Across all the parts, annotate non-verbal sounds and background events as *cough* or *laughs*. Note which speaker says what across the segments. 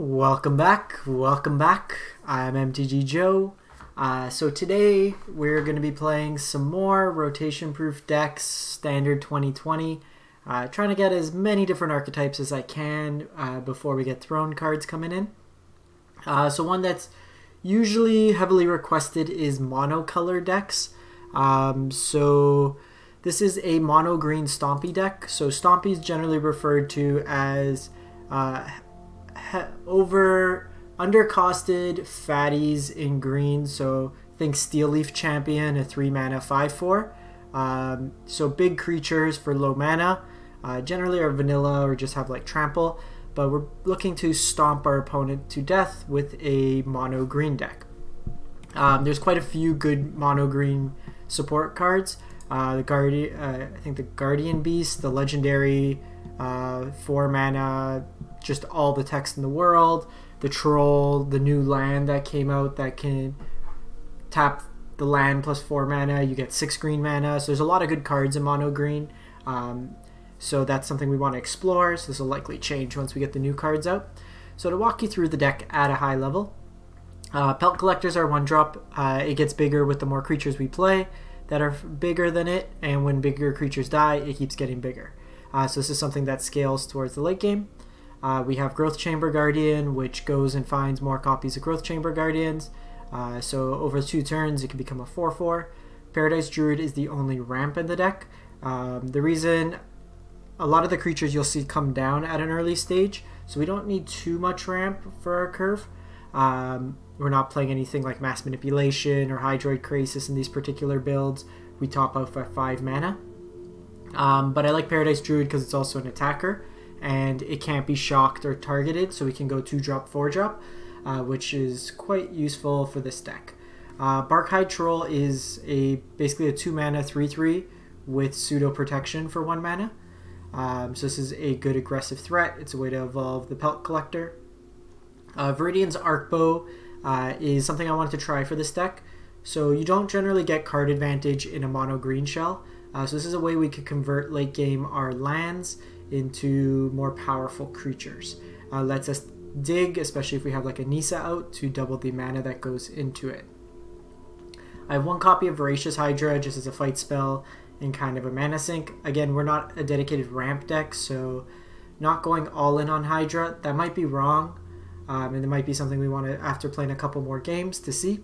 Speaker 1: Welcome back, welcome back. I'm MTG Joe. Uh, so today we're going to be playing some more rotation proof decks, standard 2020. Uh, trying to get as many different archetypes as I can uh, before we get throne cards coming in. Uh, so one that's usually heavily requested is monocolor decks. Um, so this is a mono green Stompy deck. So Stompy is generally referred to as uh, over undercosted fatties in green. So think Steel Leaf Champion, a three mana five four. Um, so big creatures for low mana. Uh, generally are vanilla or just have like trample, but we're looking to stomp our opponent to death with a mono green deck. Um, there's quite a few good mono green support cards. Uh, the guardian, uh, I think the Guardian Beast, the legendary uh, four mana, just all the text in the world. The troll, the new land that came out that can tap the land plus four mana. You get six green mana. So there's a lot of good cards in mono green. Um, so that's something we want to explore. So this will likely change once we get the new cards out. So to walk you through the deck at a high level, uh, Pelt Collectors are one drop. Uh, it gets bigger with the more creatures we play that are bigger than it, and when bigger creatures die, it keeps getting bigger. Uh, so this is something that scales towards the late game. Uh, we have Growth Chamber Guardian, which goes and finds more copies of Growth Chamber Guardians. Uh, so over two turns, it can become a 4-4. Paradise Druid is the only ramp in the deck. Um, the reason a lot of the creatures you'll see come down at an early stage, so we don't need too much ramp for our curve. Um, we're not playing anything like Mass Manipulation or Hydroid Krasis in these particular builds. We top out at 5 mana. Um, but I like Paradise Druid because it's also an attacker and it can't be shocked or targeted, so we can go 2 drop, 4 drop, uh, which is quite useful for this deck. Uh, Barkhide Troll is a basically a 2 mana 3 3 with pseudo protection for 1 mana. Um, so this is a good aggressive threat. It's a way to evolve the Pelt Collector. Uh, Vivien's Arcbow uh, is something I wanted to try for this deck. So you don't generally get card advantage in a mono green shell. Uh, so this is a way we could convert late game our lands into more powerful creatures. Uh, lets us dig, especially if we have like a Nissa out, to double the mana that goes into it. I have one copy of Voracious Hydra just as a fight spell and kind of a mana sink. Again, we're not a dedicated ramp deck, so not going all in on Hydra. That might be wrong, um, and it might be something we want to, after playing a couple more games, to see.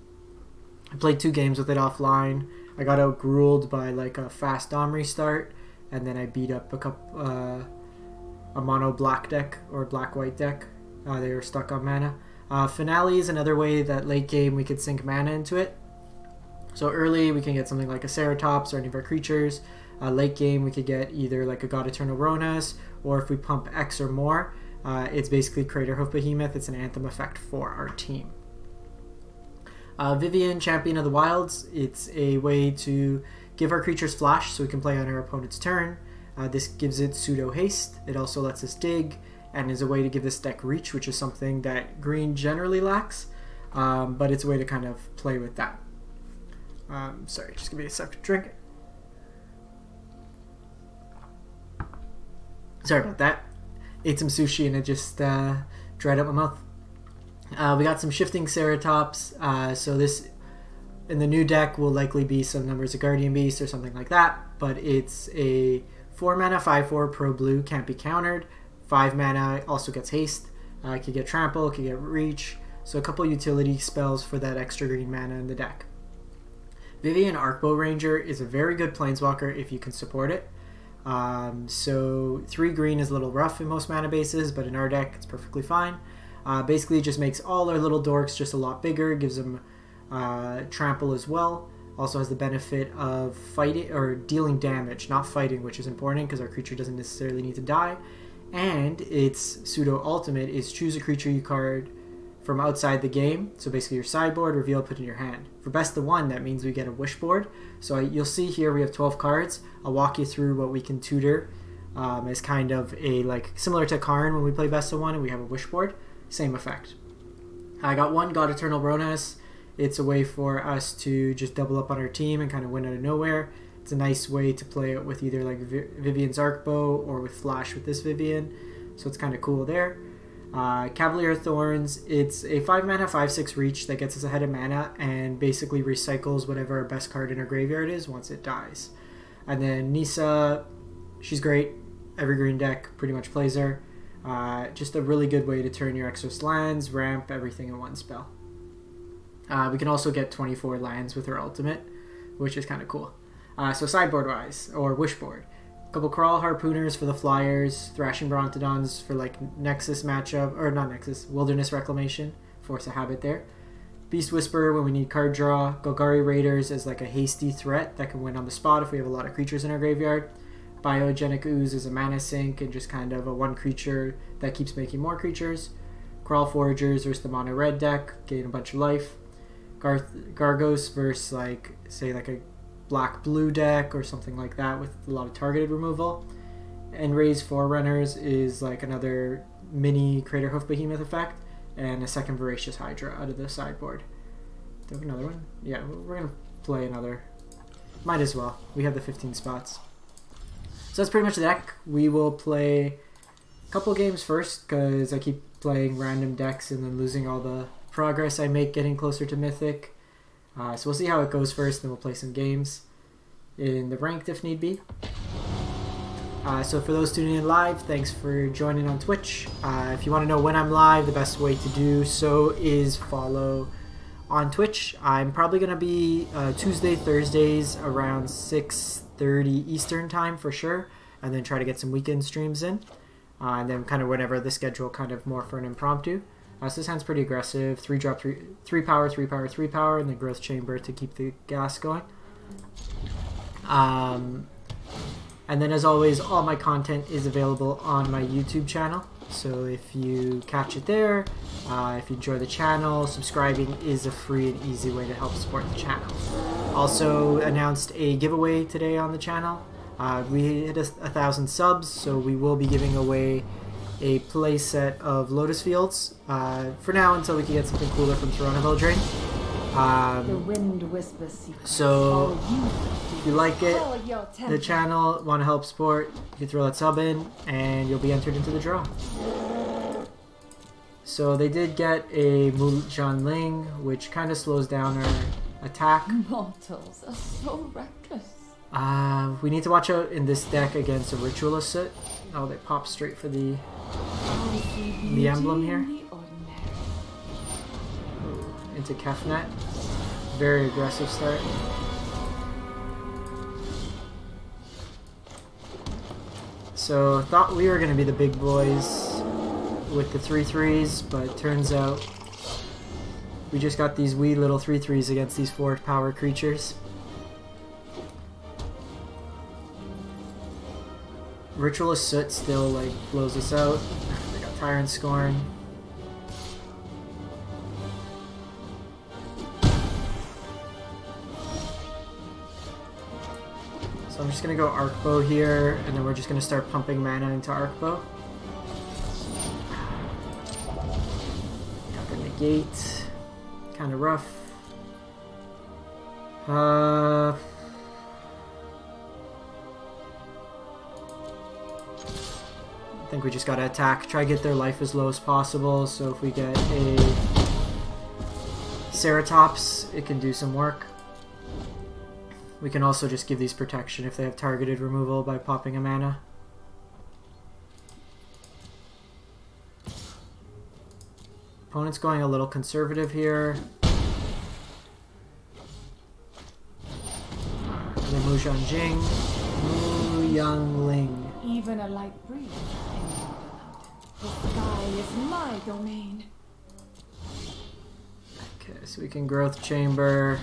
Speaker 1: I played two games with it offline. I got out gruled by like a fast Dom restart, and then I beat up a couple uh, a mono black deck or black white deck. Uh, they were stuck on mana. Uh, finale is another way that late game we could sink mana into it. So early we can get something like a Ceratops or any of our creatures. Uh, late game we could get either like a God Eternal Rhonas, or if we pump X or more, uh, it's basically Craterhoof Behemoth. It's an Anthem effect for our team. Uh, Vivien, Champion of the Wilds. It's a way to give our creatures flash so we can play on our opponent's turn. Uh, this gives it pseudo haste. It also lets us dig and is a way to give this deck reach, which is something that green generally lacks. Um, but it's a way to kind of play with that. Um, sorry, just give me a sec to drink. Sorry about that. Ate some sushi and it just uh, dried up my mouth. Uh, we got some shifting Ceratops. Uh, so this in the new deck will likely be some numbers of Guardian Beast or something like that. But it's a 4 mana 5 4 pro blue, can't be countered. 5 mana also gets haste. Uh, could get trample, could get reach. So a couple utility spells for that extra green mana in the deck. Vivien Arkbow Ranger is a very good planeswalker if you can support it. Um, so 3 green is a little rough in most mana bases, but in our deck it's perfectly fine. Uh, basically, it just makes all our little dorks just a lot bigger, gives them uh, trample as well. Also has the benefit of fighting or dealing damage, not fighting, which is important because our creature doesn't necessarily need to die. And its pseudo ultimate is choose a creature you card from outside the game. So basically, your sideboard, reveal, put in your hand. For best of one, that means we get a wish board. So you'll see here we have 12 cards. I'll walk you through what we can tutor um, as kind of a like similar to Karn when we play best of one and we have a wish board. Same effect. I got one God Eternal Rhonas. It's a way for us to just double up on our team and kind of win out of nowhere. It's a nice way to play it with either like Vivien's Arcbow or with Flash with this Vivien. So it's kind of cool there. Uh, Cavalier Thorns, it's a 5 mana, 5 6 reach that gets us ahead of mana and basically recycles whatever our best card in our graveyard is once it dies. And then Nissa, she's great. Every green deck pretty much plays her. Uh, just a really good way to turn your Exos lands, ramp, everything in one spell. Uh, we can also get 24 lands with her ultimate, which is kind of cool. Uh, so sideboard wise, or wishboard. Couple Kraul Harpooners for the Flyers, Thrashing Brontodons for like Nexus matchup, or not Nexus, Wilderness Reclamation, force a habit there. Beast Whisperer when we need card draw. Golgari Raiders as like a hasty threat that can win on the spot if we have a lot of creatures in our graveyard. Biogenic Ooze is a mana sink and just kind of a one creature that keeps making more creatures. Kraul Foragers versus the mono red deck, gain a bunch of life. Gargos versus like say like a black blue deck or something like that with a lot of targeted removal. End-Raze Forerunners is like another mini Craterhoof Behemoth effect, and a second Voracious Hydra out of the sideboard. Do we have another one? Yeah, we're gonna play another. Might as well. We have the 15 spots. So that's pretty much the deck. We will play a couple games first because I keep playing random decks and then losing all the progress I make getting closer to Mythic. Uh, so we'll see how it goes first, then we'll play some games in the ranked if need be. Uh, so for those tuning in live, thanks for joining on Twitch. Uh, if you want to know when I'm live, the best way to do so is follow on Twitch. I'm probably going to be uh, Tuesday, Thursdays around 6.30 Eastern time for sure, and then try to get some weekend streams in. Uh, and then kind of whenever the schedule kind of more for an impromptu. Uh, this hand's pretty aggressive. Three drop, three, three power, three power, three power, and the growth chamber to keep the gas going. Um, and then, as always, all my content is available on my YouTube channel. So if you catch it there, uh, if you enjoy the channel, subscribing is a free and easy way to help support the channel. Also announced a giveaway today on the channel. Uh, we hit a, a thousand subs, so we will be giving away a playset of Lotus Fields uh, for now until we can get something cooler from Throne of Eldraine. Um,
Speaker 2: The wind whispers secrets.
Speaker 1: so if you like it, the channel, want to help support, you can throw that sub in, and you'll be entered into the draw. So they did get a Mu Ling, which kind of slows down our attack.
Speaker 2: Mortals are so reckless.
Speaker 1: Uh, we need to watch out in this deck against a Ritualist. Oh, they pop straight for the The emblem here?
Speaker 2: in
Speaker 1: into Kefnet. Very aggressive start. So thought we were gonna be the big boys with the three threes, but turns out we just got these wee little three threes against these four power creatures. Ritualist Soot still like blows us out. *laughs* They got Tyrant Scorn. So I'm just gonna go Arcbow here, and then we're just gonna start pumping mana into Arcbow. Got the negate. Kinda rough. Uh I think we just gotta attack, try to get their life as low as possible, so if we get a Ceratops, it can do some work. We can also just give these protection if they have targeted removal by popping a mana. Opponent's going a little conservative here. Mujan Jing. Mu Yanling.
Speaker 2: Even a light breeze The sky is my domain.
Speaker 1: Okay, so we can growth chamber.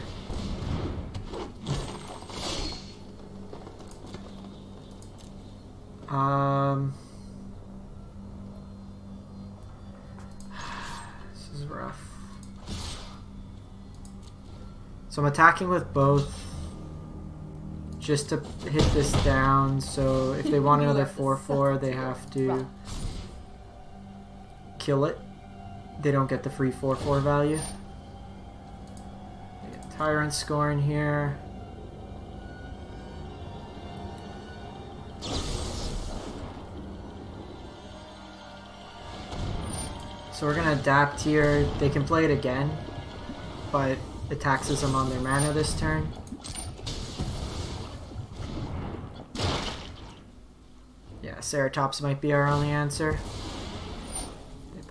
Speaker 1: Um, this is rough. So I'm attacking with both just to hit this down. So if they want *laughs* another 4-4, they have to. Kill it. They don't get the free 4-4 value. Get Tyrant scoring here. So we're gonna adapt here. They can play it again, but it taxes them on their mana this turn. Yeah, Ceratops might be our only answer.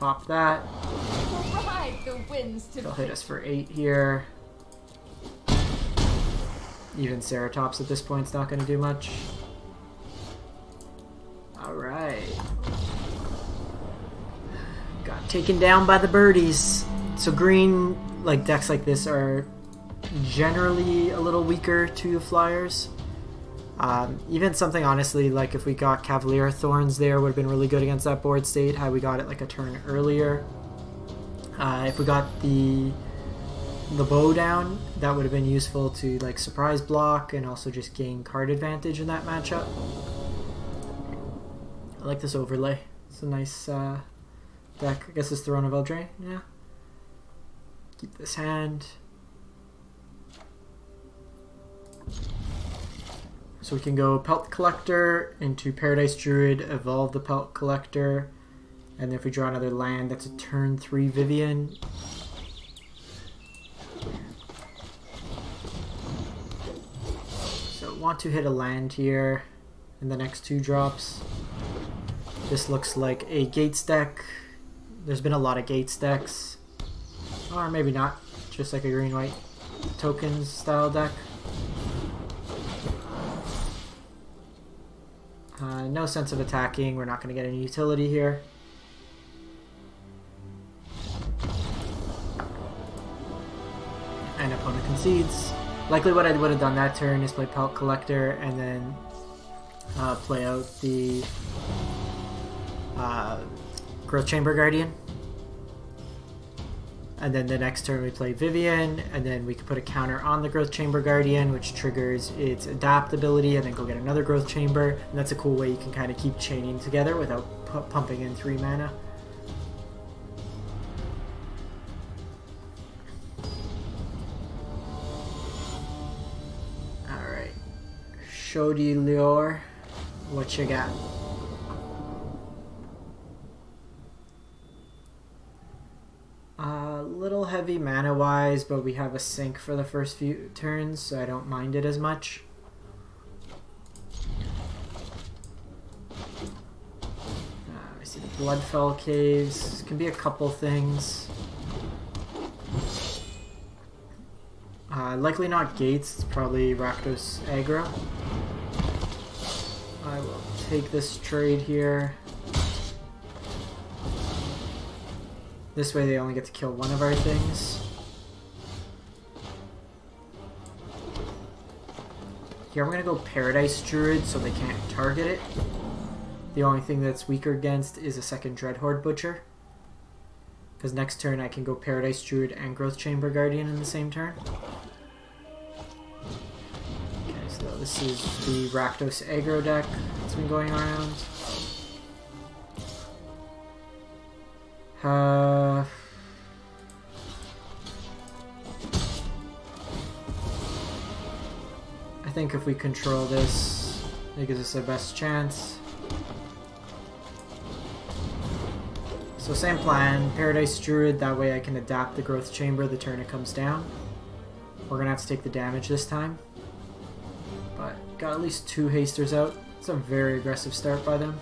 Speaker 1: Pop that.
Speaker 2: Ride the winds to
Speaker 1: They'll hit us for 8 here. Even Ceratops at this point is not going to do much. Alright. Got taken down by the birdies. So green, like decks like this are generally a little weaker to the Flyers. Um, even something honestly like if we got Cavalier Thorns there would have been really good against that board state had we got it like a turn earlier. Uh, if we got the the bow down, that would have been useful to like surprise block and also just gain card advantage in that matchup. I like this overlay. It's a nice uh, deck. I guess it's Throne of Eldraine. Yeah. Keep this hand. So we can go Pelt Collector into Paradise Druid, evolve the Pelt Collector, and then if we draw another land, that's a turn 3 Vivien. So want to hit a land here in the next two drops. This looks like a Gates deck. There's been a lot of Gates decks. Or maybe not, just like a green-white tokens style deck. Uh, no sense of attacking. We're not going to get any utility here. And opponent concedes. Likely what I would have done that turn is play Pelt Collector and then uh, play out the uh, Growth Chamber Guardian. And then the next turn we play Vivien, and then we can put a counter on the Growth Chamber Guardian, which triggers its adaptability, and then go get another Growth Chamber. And that's a cool way you can kind of keep chaining together without pumping in three mana. Alright. Shodi Lior, what you got? A little heavy mana wise, but we have a sink for the first few turns, so I don't mind it as much. Uh, I see the Bloodfell Caves. Can be a couple things. Uh, likely not Gates, it's probably Rakdos Aggro. I will take this trade here. This way they only get to kill one of our things. Here I'm gonna go Paradise Druid so they can't target it. The only thing that's weaker against is a second Dreadhorde Butcher. Because next turn I can go Paradise Druid and Growth Chamber Guardian in the same turn. Okay, so this is the Rakdos aggro deck that's been going around. Uh, I think if we control this, it gives us our best chance. So same plan, Paradise Druid, that way I can adapt the Growth Chamber the turn it comes down. We're gonna have to take the damage this time. But got at least two hasters out. It's a very aggressive start by them.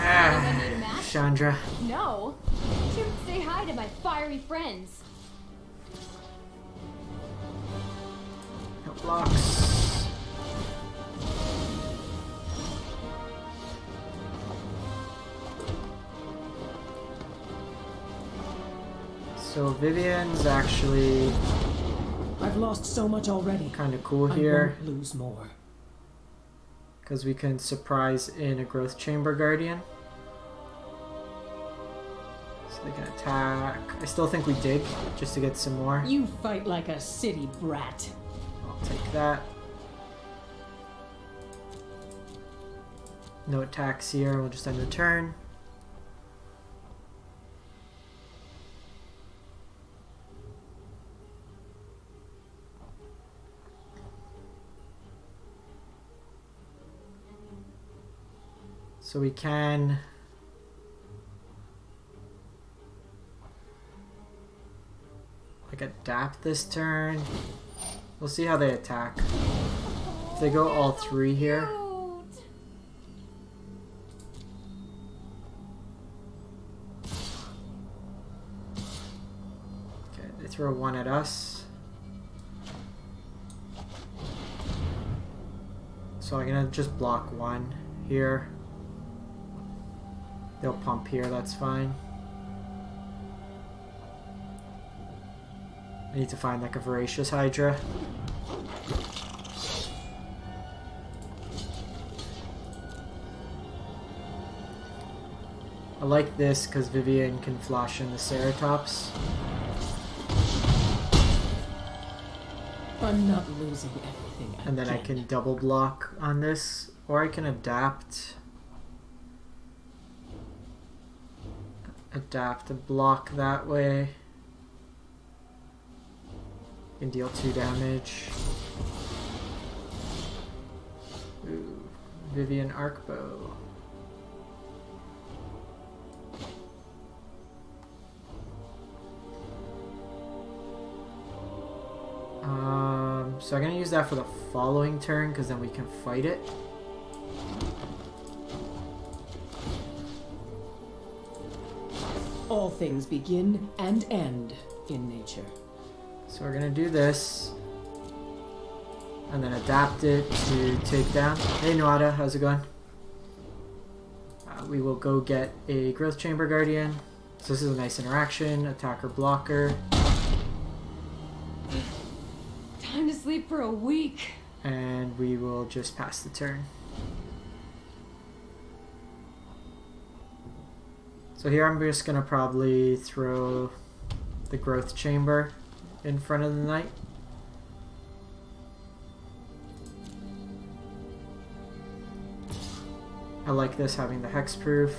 Speaker 1: Ah? Chandra.
Speaker 2: No. To say hi to my fiery friends.
Speaker 1: No blocks. So Vivien's actually
Speaker 3: I've lost so much already.
Speaker 1: kind of cool
Speaker 3: I
Speaker 1: here
Speaker 3: won't lose more.
Speaker 1: because we can surprise in a Growth Chamber Guardian. So they can attack. I still think we dig just to get some more.
Speaker 3: You fight like a city brat.
Speaker 1: I'll take that. No attacks here, we'll just end the turn. So we can like adapt this turn. We'll see how they attack. If they go all three here. Okay, they throw one at us. So I'm gonna just block one here. They'll pump here, that's fine. I need to find like a voracious hydra. I like this because Vivien can flash in the Ceratops.
Speaker 3: I'm not losing everything.
Speaker 1: And then I can double block on this, or I can adapt. Adapt a block that way. Can deal two damage. Ooh, Vivien Arcbow. Um, so I'm gonna use that for the following turn because then we can fight it.
Speaker 3: All things begin and end in nature.
Speaker 1: So we're gonna do this. And then adapt it to take down. Hey Nuada, how's it going? Uh, we will go get a Growth Chamber Guardian. So this is a nice interaction. Attacker blocker.
Speaker 2: Time to sleep for a week.
Speaker 1: And we will just pass the turn. So here I'm just gonna probably throw the growth chamber in front of the knight. I like this having the hexproof.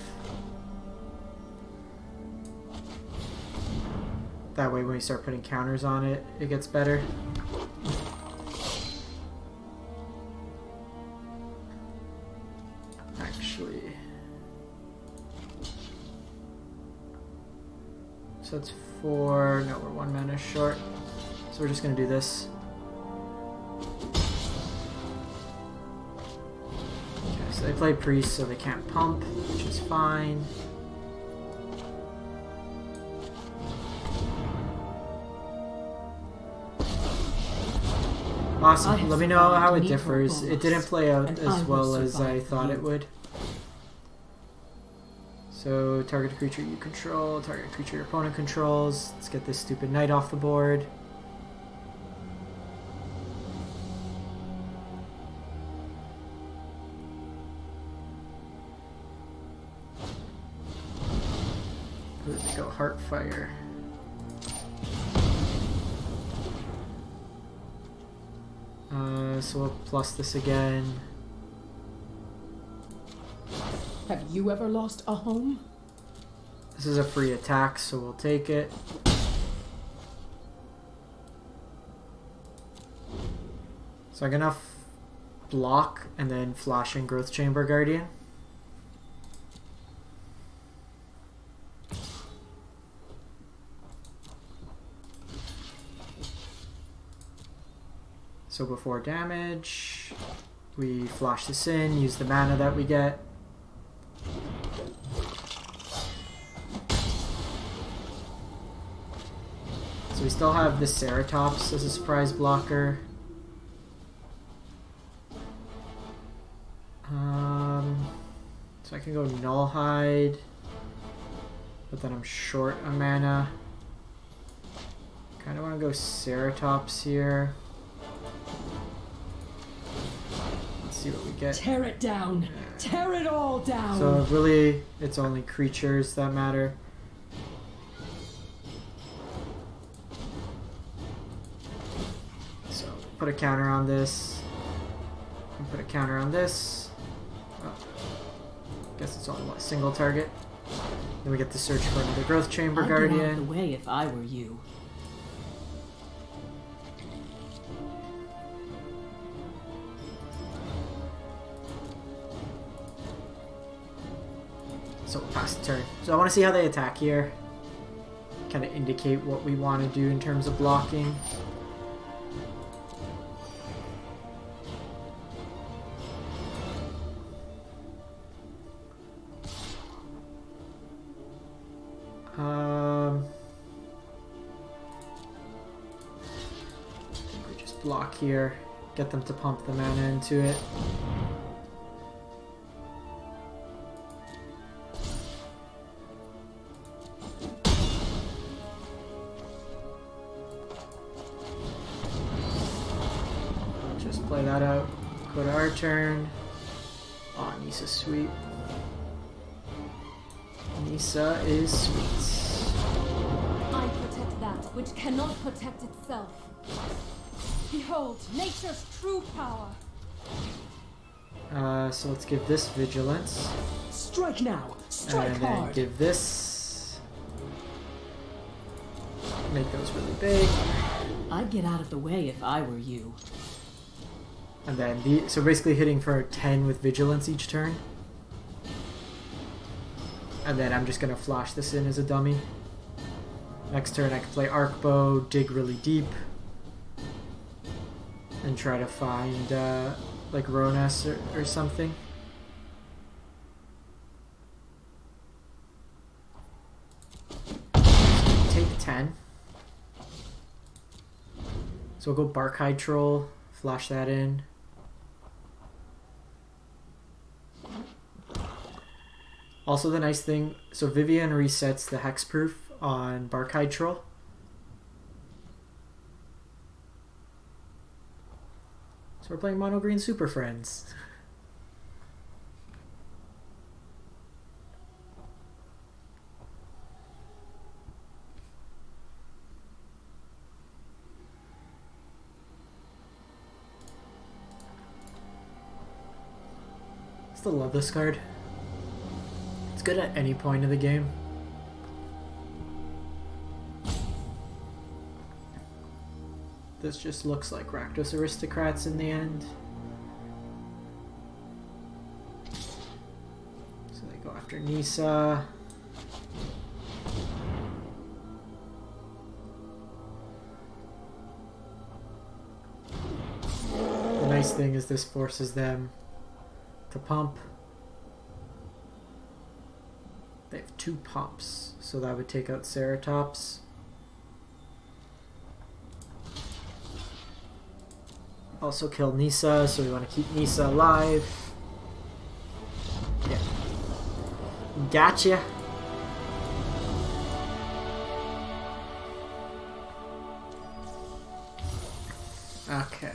Speaker 1: That way when we start putting counters on it, it gets better. Actually. So it's four. No, one mana short. So we're just gonna do this. Okay, so they play priest, so they can't pump, which is fine. Awesome. Let me know how it differs. It didn't play out as well as I thought it would. So target creature you control, target creature your opponent controls. Let's get this stupid knight off the board. They go? Heartfire. Uh, so we'll plus this again.
Speaker 3: Have you ever lost a home?
Speaker 1: This is a free attack, so we'll take it. So I'm gonna block and then flash in Growth Chamber Guardian. So before damage, we flash this in, use the mana that we get. We still have the Ceratops as a surprise blocker. Um, so I can go Null Hide, but then I'm short a mana. Kind of want to go Ceratops here. Let's see what we get.
Speaker 3: Tear it down. Tear it all down.
Speaker 1: So really, it's only creatures that matter. Put a counter on this. And put a counter on this. Oh. Guess it's only one single target. Then we get to search for another growth chamber
Speaker 3: I'd get out of the
Speaker 1: guardian.
Speaker 3: way if I were you.
Speaker 1: So we'll pass the turn. So I want to see how they attack here. kind of indicate what we want to do in terms of blocking. Here, get them to pump the mana into it. Just play that out. Go to our turn. Oh, Nissa's sweet. Nissa is sweet.
Speaker 2: I protect that which cannot protect itself. Behold, nature's true power.
Speaker 1: Uh, so let's give this vigilance.
Speaker 3: Strike now! Strike
Speaker 1: and then
Speaker 3: hard!
Speaker 1: give this. Make those really big.
Speaker 3: I'd get out of the way if I were you.
Speaker 1: And then the so basically hitting for 10 with vigilance each turn. And then I'm just gonna flash this in as a dummy. Next turn I can play arc bow, dig really deep, and try to find uh, like Rhonas or, or something. Take 10. So we'll go Barkhide Troll, flash that in. Also the nice thing, so Vivien resets the hexproof on Barkhide Troll. So we're playing Mono Green Super Friends. Still love this card. It's good at any point of the game. This just looks like Rakdos Aristocrats in the end. So they go after Nissa. The nice thing is this forces them to pump. They have two pumps, so that would take out Ceratops. Also kill Nissa, so we want to keep Nissa alive. Yeah. Gotcha. Okay.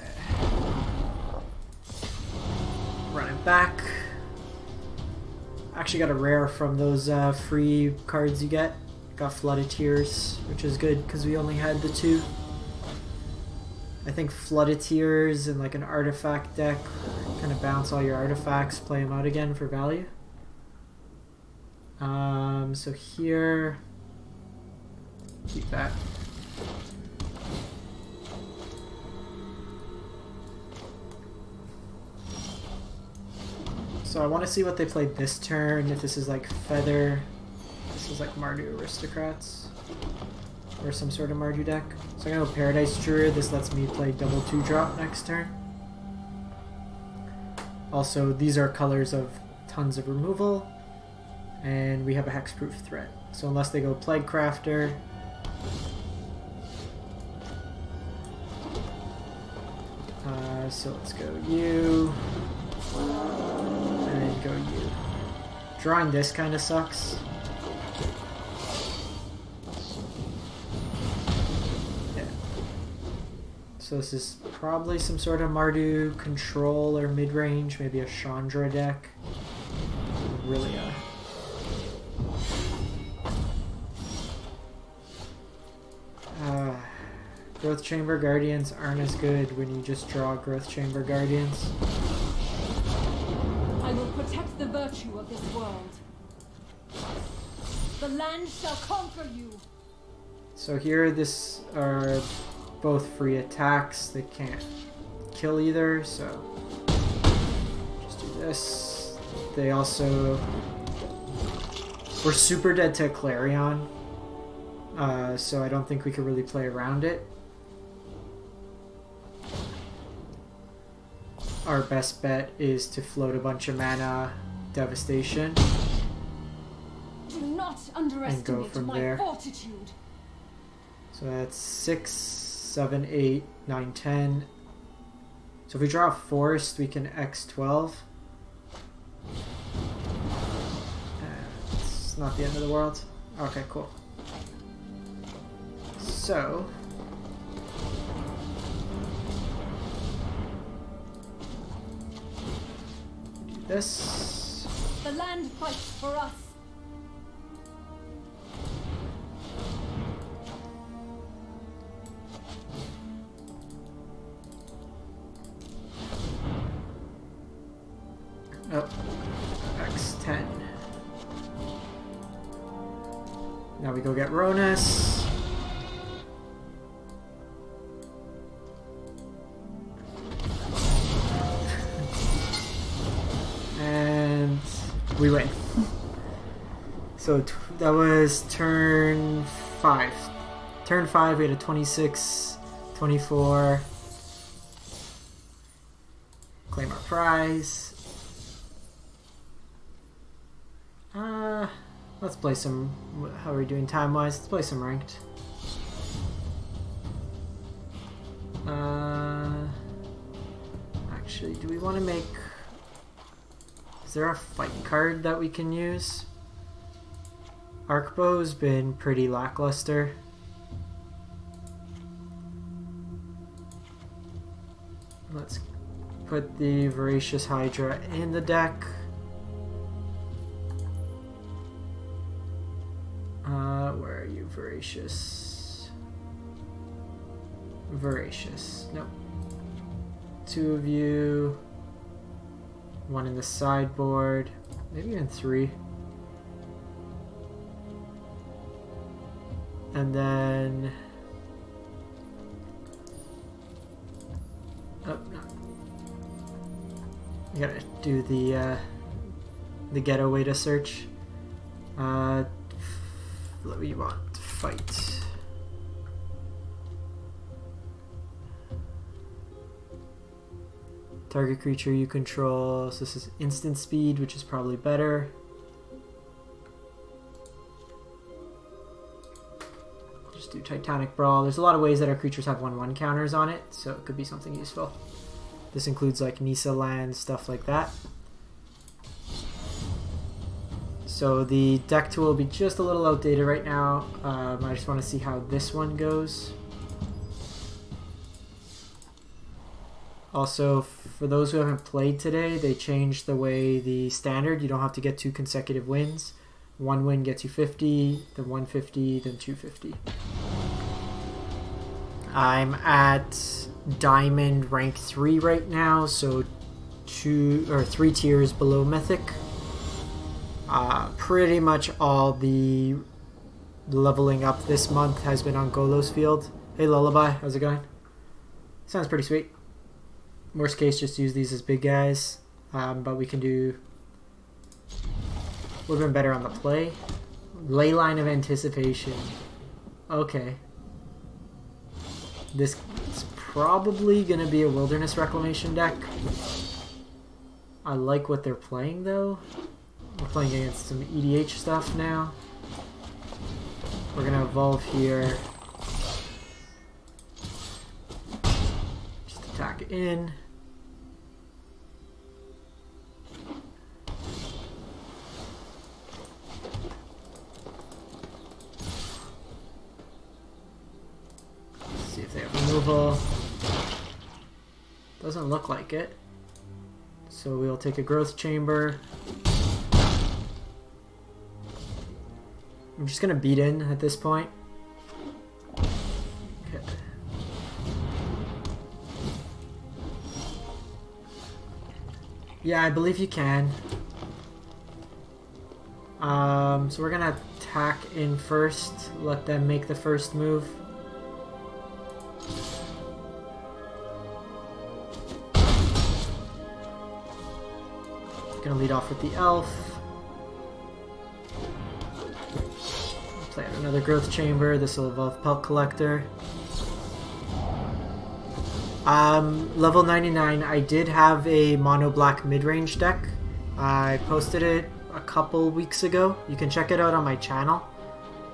Speaker 1: Running back. Actually got a rare from those uh, free cards you get. Got Flood of Tears, which is good because we only had the two. I think Flood of Tears and like an artifact deck kind of bounce all your artifacts, play them out again for value. Um, so here, keep that. So I want to see what they played this turn. If this is like Feather, this is like Mardu Aristocrats, or some sort of Mardu deck. So gonna go Paradise Druid. This lets me play double two drop next turn. Also, these are colors of tons of removal, and we have a hexproof threat. So unless they go Plaguecrafter, uh, so let's go you, and then go you. Drawing this kind of sucks. So this is probably some sort of Mardu control or mid-range, maybe a Chandra deck. Really a Uh, Growth Chamber Guardians aren't as good when you just draw Growth Chamber Guardians.
Speaker 2: I will protect the virtue of this world. The land shall conquer you.
Speaker 1: So here, this are both free attacks. They can't kill either, so just do this. They also were super dead to Clarion, uh, so I don't think we could really play around it. Our best bet is to float a bunch of mana devastation.
Speaker 2: Do not underestimate
Speaker 1: from
Speaker 2: my
Speaker 1: there.
Speaker 2: fortitude.
Speaker 1: So that's six, seven, eight, nine, ten. So if we draw a forest, we can X12. Uh, it's not the end of the world. Okay, cool. So. This.
Speaker 2: The land fights for us.
Speaker 1: So that was turn 5. Turn 5, we had a 26, 24. Claim our prize. Uh, let's play some. How are we doing time wise? Let's play some ranked. Uh, actually, do we want to make. Is there a fight card that we can use? Arcbow's been pretty lackluster. Let's put the Voracious Hydra in the deck. Uh, where are you, Voracious? Voracious. Nope. Two of you. One in the sideboard. Maybe even three. And then... Oh, no. You gotta do the, uh, the ghetto way to search. Uh, what do you want? Fight. Target creature you control. So this is instant speed, which is probably better. Do Titanic Brawl. There's a lot of ways that our creatures have 1-1 counters on it, so it could be something useful. This includes like Nissa land, stuff like that. So the deck tool will be just a little outdated right now. Um, I just want to see how this one goes. Also, for those who haven't played today, they changed the way the standard, you don't have to get two consecutive wins. One win gets you 50, then 150, then 250. I'm at Diamond rank 3 right now, so two or three tiers below Mythic. Uh, pretty much all the leveling up this month has been on Golos Field. Hey Lullaby, how's it going? Sounds pretty sweet. Worst case, just use these as big guys, um, but we can do would have been better on the play. Leyline of anticipation. Okay. This is probably gonna be a wilderness reclamation deck. I like what they're playing though. We're playing against some EDH stuff now. We're gonna evolve here. Just attack in. See if they have removal. Doesn't look like it. So we'll take a growth chamber. I'm just gonna beat in at this point. Yeah, I believe you can. Um, so we're gonna attack in first, let them make the first move. Gonna lead off with the elf. Play a another growth chamber. This will evolve Pelt Collector. Um, level 99, I did have a mono black mid range deck. I posted it a couple weeks ago. You can check it out on my channel.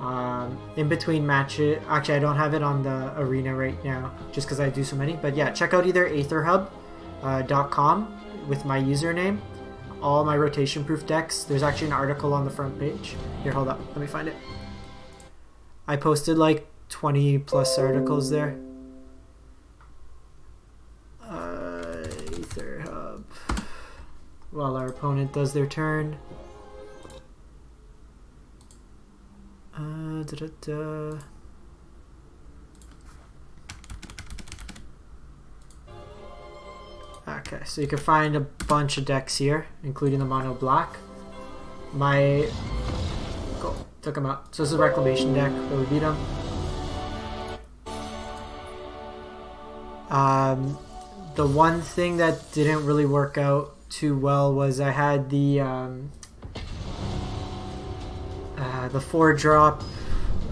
Speaker 1: Um, in between matches, actually, I don't have it on the arena right now just because I do so many. But yeah, check out either aetherhub.com uh, with my username. All my rotation proof decks. There's actually an article on the front page. Here, hold up. Let me find it. I posted like 20 plus articles there. Uh, Aether Hub. While our opponent does their turn. Uh, da -da -da. Okay, so you can find a bunch of decks here, including the mono black. My cool, took him out. So this is a reclamation deck, but we beat him. Um, the one thing that didn't really work out too well was I had the um, uh, the four drop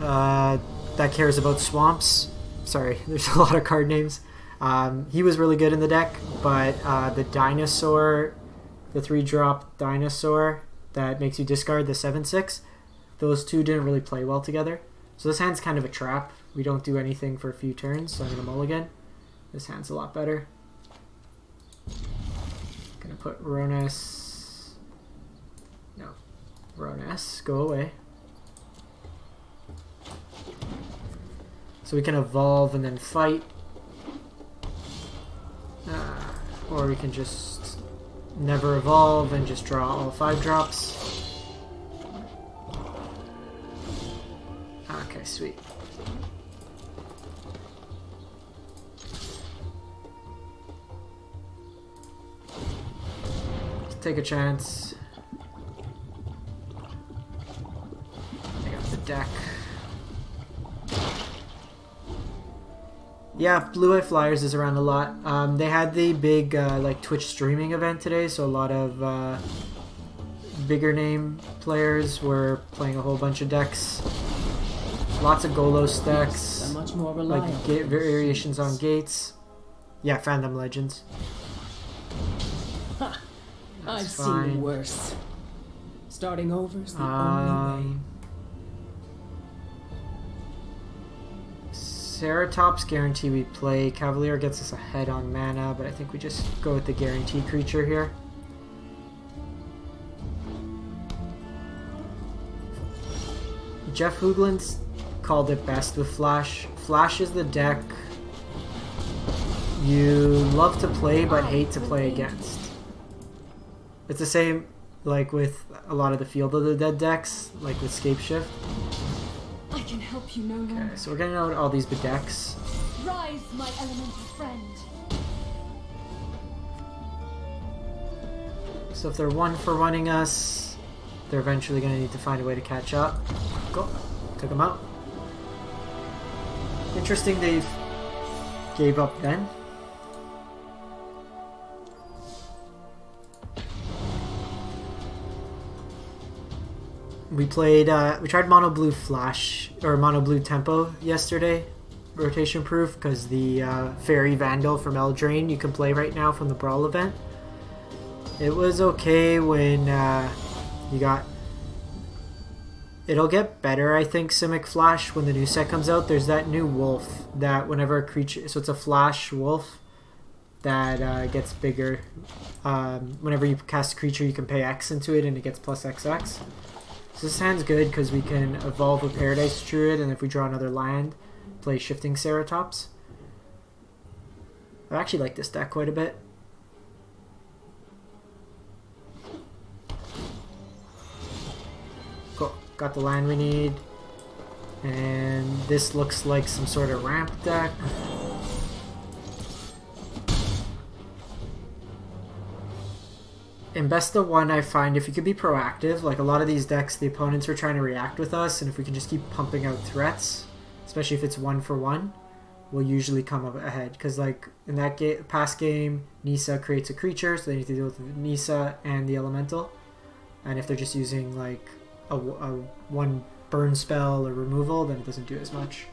Speaker 1: uh, that cares about swamps. Sorry, *laughs* there's a lot of card names. Um, he was really good in the deck, but uh, the dinosaur, the three drop dinosaur that makes you discard the 7 6, those two didn't really play well together. So this hand's kind of a trap. We don't do anything for a few turns, so I'm going to mulligan. This hand's a lot better. Gonna put Rhonas. No. Rhonas, go away. So we can evolve and then fight. Uh, or we can just never evolve and just draw all five drops. Okay, sweet. Take a chance. Take out the deck. Yeah, Blue Eye Flyers is around a lot. Um, they had the big uh, like Twitch streaming event today, so a lot of uh, bigger name players were playing a whole bunch of decks. Lots of Golos decks,
Speaker 3: much more
Speaker 1: like ga- variations on gates. Yeah, Fandom Legends.
Speaker 3: I've
Speaker 1: That's
Speaker 3: seen worse. Starting over is the only
Speaker 1: Um, Ceratops guarantee we play. Cavalier gets us ahead on mana, but I think we just go with the guarantee creature here. Jeff Hoogland's called it best with Flash. Flash is the deck you love to play but hate to play against. It's the same like with a lot of the Field of the Dead decks, like with Scapeshift.
Speaker 2: I can help you no longer.
Speaker 1: Okay, so we're getting out all these bedecks.
Speaker 2: Rise, my elemental friend.
Speaker 1: So if they're one for running us, they're eventually going to need to find a way to catch up. Go. Took them out. Interesting they gave up then. We played, uh, we tried Mono Blue Flash, or Mono Blue Tempo yesterday, rotation proof, because the uh, Fairy Vandal from Eldraine you can play right now from the Brawl event. It was okay when uh, you got. It'll get better, I think, Simic Flash when the new set comes out. There's that new wolf that whenever a creature, so it's a Flash wolf that uh, gets bigger. Um, whenever you cast a creature, you can pay X into it, and it gets plus XX. So this hand's good because we can evolve a Paradise Druid, and if we draw another land, play Shifting Ceratops. I actually like this deck quite a bit. Cool. Got the land we need. And this looks like some sort of ramp deck. In best of one, I find if you could be proactive, like a lot of these decks, the opponents are trying to react with us, and if we can just keep pumping out threats, especially if it's one for one, we'll usually come up ahead. Because like in that ga- past game, Nissa creates a creature, so they need to deal with Nissa and the elemental. And if they're just using like a, a one burn spell or removal, then it doesn't do as much.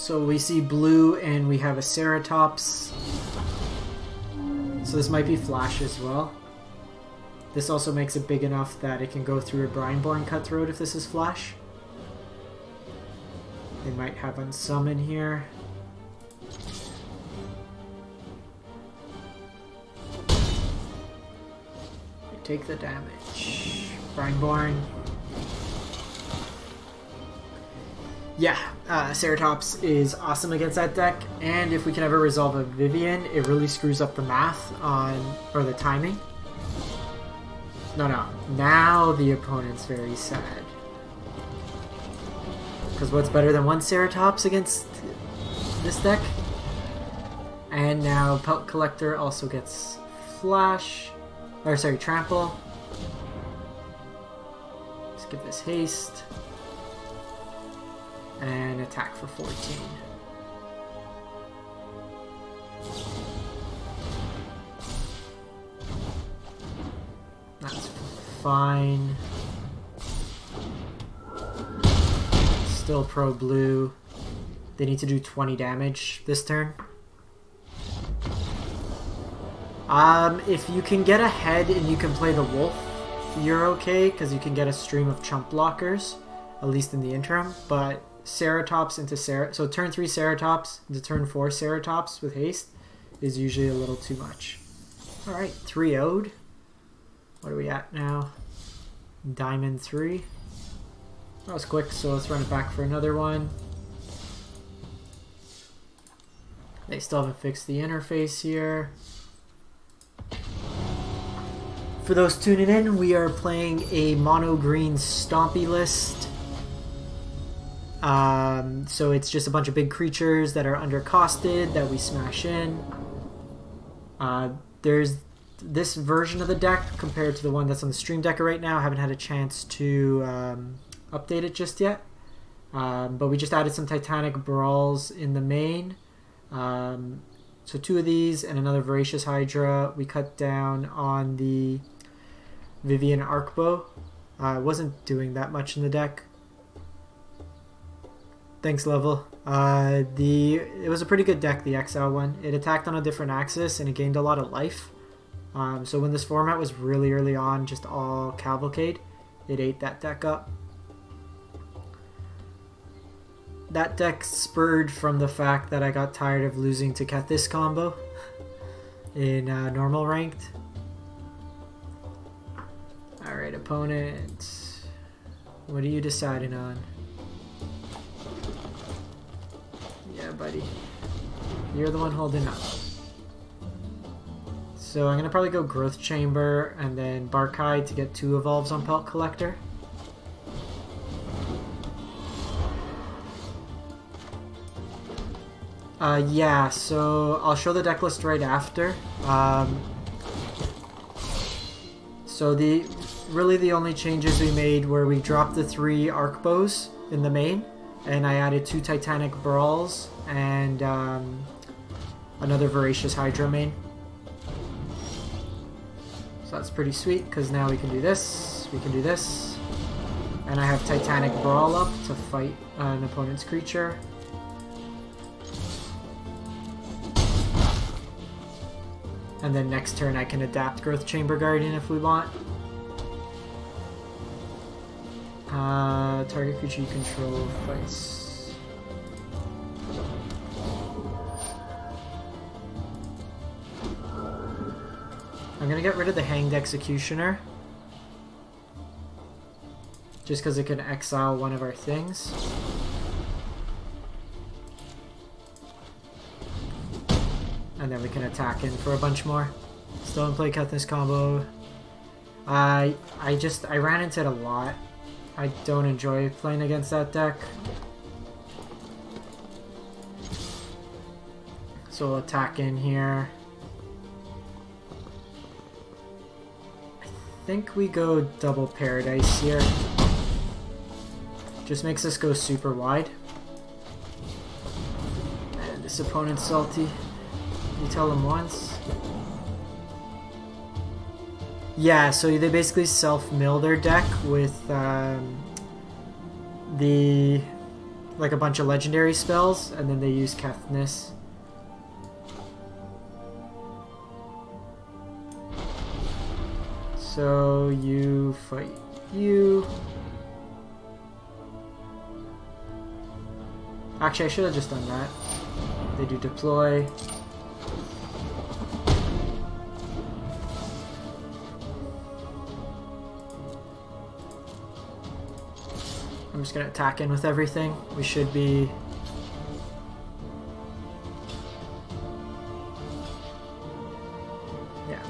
Speaker 1: So we see blue and we have a Ceratops. So this might be flash as well. This also makes it big enough that it can go through a Brineborn Cutthroat if this is flash. They might have Unsummon here. Take the damage. Brineborn. Yeah, uh, Ceratops is awesome against that deck, and if we can ever resolve a Vivien, it really screws up the math on, or the timing. No, no. Now the opponent's very sad. Because what's better than one Ceratops against this deck? And now Pelt Collector also gets Flash. Or sorry, Trample. Let's give this Haste. And attack for 14. That's fine. Still pro blue. They need to do 20 damage this turn. Um, if you can get ahead and you can play the wolf, you're okay, because you can get a stream of chump blockers, at least in the interim, but Ceratops into Cer so turn 3 Ceratops into turn 4 Ceratops with haste is usually a little too much. Alright, 3 Ode. What are we at now? Diamond 3. That was quick, so let's run it back for another one. They still haven't fixed the interface here. For those tuning in, we are playing a mono green stompy list. Um, so it's just a bunch of big creatures that are undercosted that we smash in. Uh, there's this version of the deck compared to the one that's on the stream deck right now. I haven't had a chance to um, update it just yet. Um, but we just added some Titanic Brawls in the main. Um, so two of these and another Voracious Hydra. We cut down on the Vivien Arkbow. I uh, wasn't doing that much in the deck. Thanks, level. Uh, the it was a pretty good deck, the XL one. It attacked on a different axis and it gained a lot of life. Um, so when this format was really early on, just all Cavalcade, it ate that deck up. That deck spurred from the fact that I got tired of losing to Kethis combo *laughs* in uh, normal ranked. Alright, opponent. What are you deciding on? Yeah, buddy. You're the one holding up. So I'm gonna probably go Growth Chamber and then Barkhide to get two evolves on Pelt Collector. Uh, yeah, so I'll show the deck list right after. Um, so the really the only changes we made were we dropped the three arc bows in the main, and I added two Titanic Brawls and um, another Voracious Hydra main. So that's pretty sweet, because now we can do this, we can do this, and I have Titanic Brawl up to fight uh, an opponent's creature. And then next turn I can adapt Growth Chamber Guardian if we want. Uh, target creature you control fights. I'm gonna get rid of the Hanged Executioner. Just because it can exile one of our things. And then we can attack in for a bunch more. Still in play cut this combo. I I just I ran into it a lot. I don't enjoy playing against that deck. So we'll attack in here. I think we go double paradise here. Just makes us go super wide. And this opponent's salty. You tell them once. Yeah, so they basically self-mill their deck with um, the like a bunch of legendary spells, and then they use Kethis. So you fight you. Actually, I should have just done that. They do deploy. I'm just gonna attack in with everything. We should be... Yeah.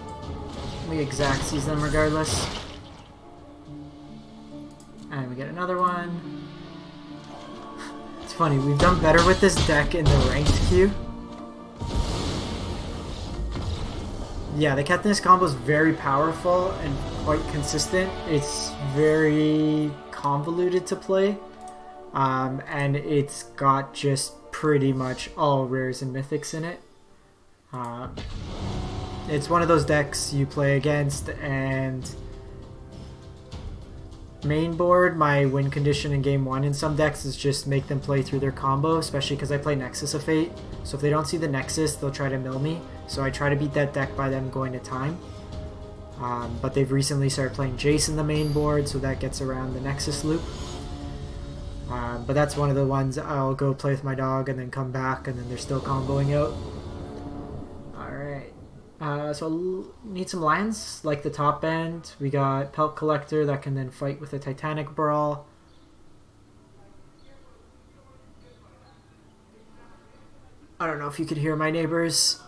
Speaker 1: We exact seize them regardless. And we get another one. *laughs* It's funny, we've done better with this deck in the ranked queue. Yeah, the Kethis combo is very powerful and quite consistent. It's very convoluted to play. Um, and it's got just pretty much all rares and mythics in it. Uh, it's one of those decks you play against and main board my win condition in game one in some decks is just make them play through their combo especially because I play Nexus of Fate so if they don't see the Nexus they'll try to mill me so I try to beat that deck by them going to time um, but they've recently started playing Jason the main board, so that gets around the Nexus loop. Um, but that's one of the ones I'll go play with my dog and then come back, and then they're still comboing out. Uh, so need some lands, like the top end. We got Pelt Collector that can then fight with a Titanic Brawl. I don't know if you could hear my neighbors.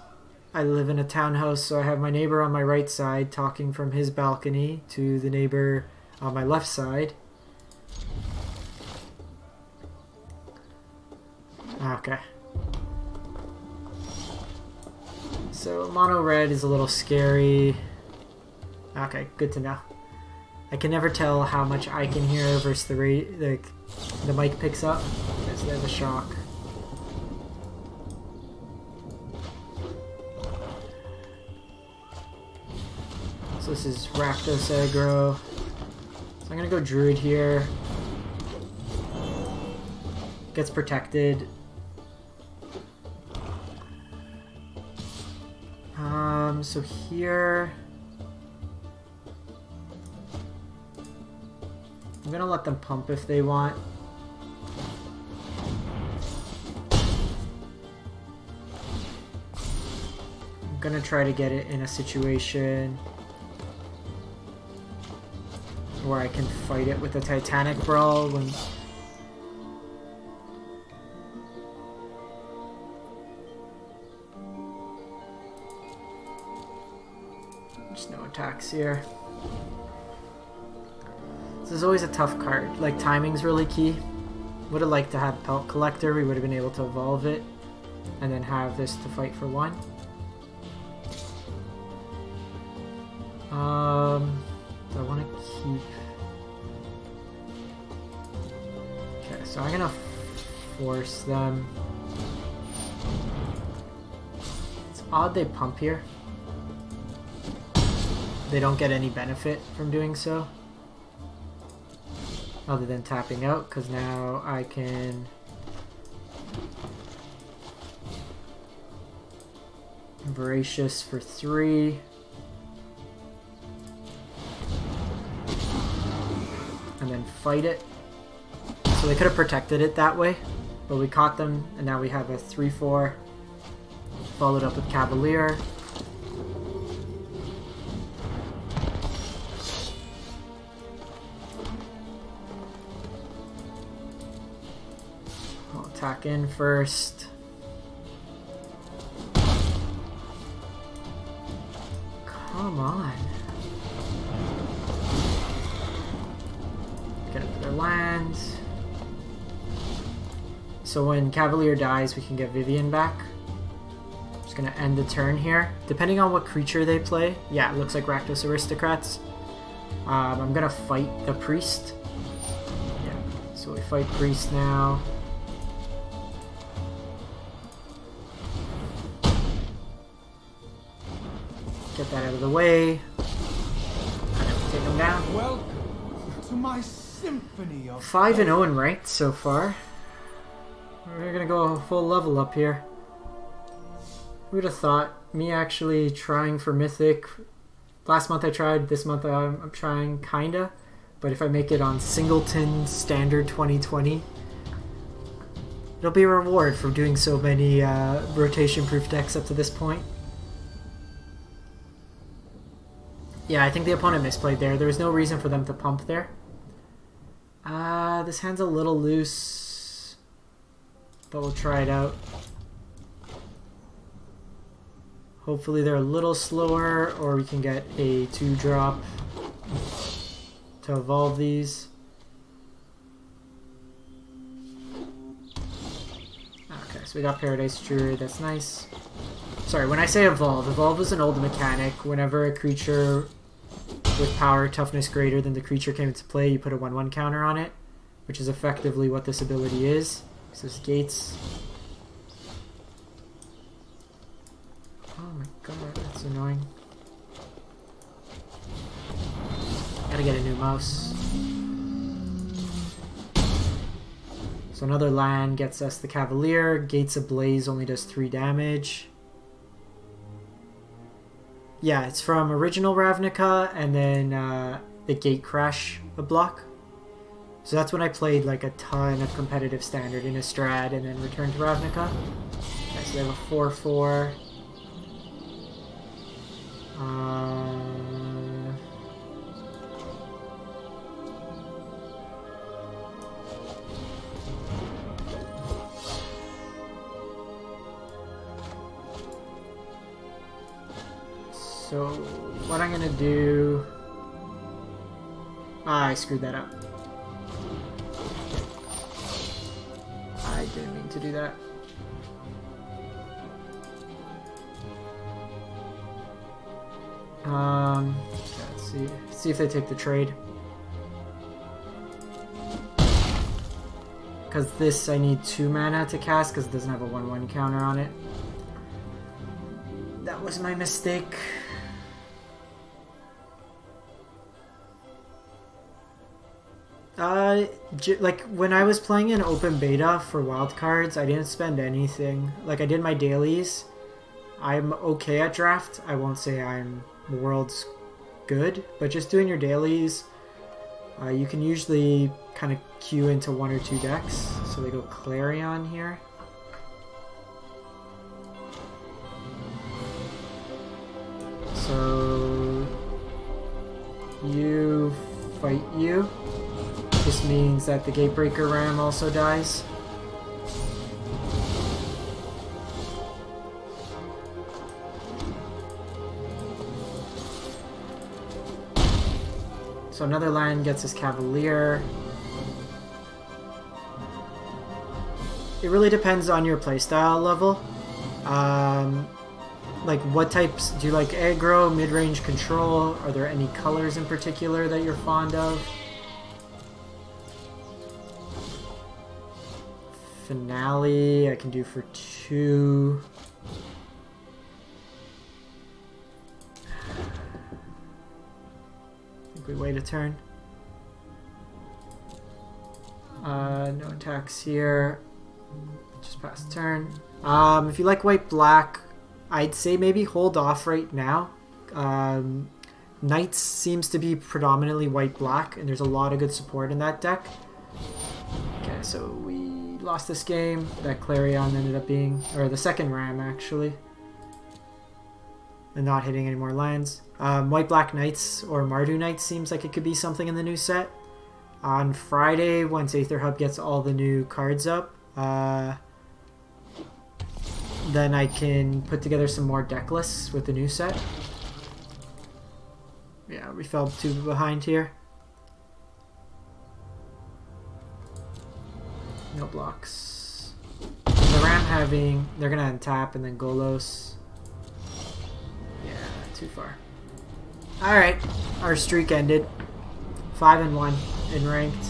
Speaker 1: I live in a townhouse, so I have my neighbor on my right side talking from his balcony to the neighbor on my left side. Okay. So mono red is a little scary. Okay, good to know. I can never tell how much I can hear versus the like the mic picks up because there's a shock. So this is Rakdos aggro. So I'm gonna go Druid here. Gets protected. Um, so here... I'm gonna let them pump if they want. I'm gonna try to get it in a situation where I can fight it with a Titanic Brawl when... attacks here. This is always a tough card. Like, timing's really key. Would have liked to have Pelt Collector, we would have been able to evolve it, and then have this to fight for one. Um... I want to keep... Okay, so I'm gonna force them. It's odd they pump here. They don't get any benefit from doing so. Other than tapping out, because now I can... Voracious for three. and then fight it. So they could have protected it that way, but we caught them, and now we have a 3-4, followed up with Cavalier. In first. Come on. Get up another land. So when Cavalier dies, we can get Vivien back. Just gonna end the turn here. Depending on what creature they play, yeah, it looks like Rakdos Aristocrats. Um, I'm gonna fight the Priest. Yeah, so we fight Priest now. That out of the way. I have to Take him down.
Speaker 4: Welcome to my symphony of
Speaker 1: 5 and 0 in ranked so far. We're gonna go a full level up here. Who would have thought me actually trying for Mythic? Last month I tried, this month I'm, I'm trying kinda. But if I make it on Singleton Standard 2020, it'll be a reward for doing so many uh, rotation proof decks up to this point. Yeah, I think the opponent misplayed there. There was no reason for them to pump there. Uh, this hand's a little loose, but we'll try it out. Hopefully they're a little slower, or we can get a 2-drop to evolve these. Okay, so we got Paradise Druid, that's nice. Sorry, when I say evolve, evolve is an old mechanic. Whenever a creature with power toughness greater than the creature came into play, you put a 1-1 counter on it, which is effectively what this ability is. This is Gates. Oh my god, that's annoying. Gotta get a new mouse. So another land gets us the Cavalier. Gates Ablaze only does 3 damage. Yeah, it's from original Ravnica and then uh, the Gatecrash block. So that's when I played like a ton of competitive standard in Strad and then returned to Ravnica. Okay, so they have a 4-4. Uh, So, what I'm gonna do... Ah, I screwed that up. I didn't mean to do that. Um, let's see. See if they take the trade. Because this, I need two mana to cast because it doesn't have a 1-1 counter on it. That was my mistake. Uh, like when I was playing in open beta for wildcards, I didn't spend anything. Like I did my dailies. I'm okay at draft. I won't say I'm world's good, but just doing your dailies, uh, you can usually kind of queue into one or two decks. So they go Clarion here. So you fight you. This means that the Gatebreaker Ram also dies. So another land gets his Cavalier. It really depends on your playstyle level. Um, like what types do you like aggro, mid-range control? Are there any colors in particular that you're fond of? Finale I can do for two. Think we wait a turn. Uh, no attacks here. Just pass turn. Um, if you like white black, I'd say maybe hold off right now. Um, Knights seems to be predominantly white black, and there's a lot of good support in that deck. Okay, so we lost this game. That Clarion ended up being, or the second Ram actually, and not hitting any more lands. Um, White Black Knights or Mardu Knights seems like it could be something in the new set. On Friday, once Aether Hub gets all the new cards up, uh, then I can put together some more deck lists with the new set. Yeah, we fell two behind here. No blocks. The Ram having, they're gonna untap and then Golos. Yeah, too far. Alright, our streak ended. 5 and 1 in ranked.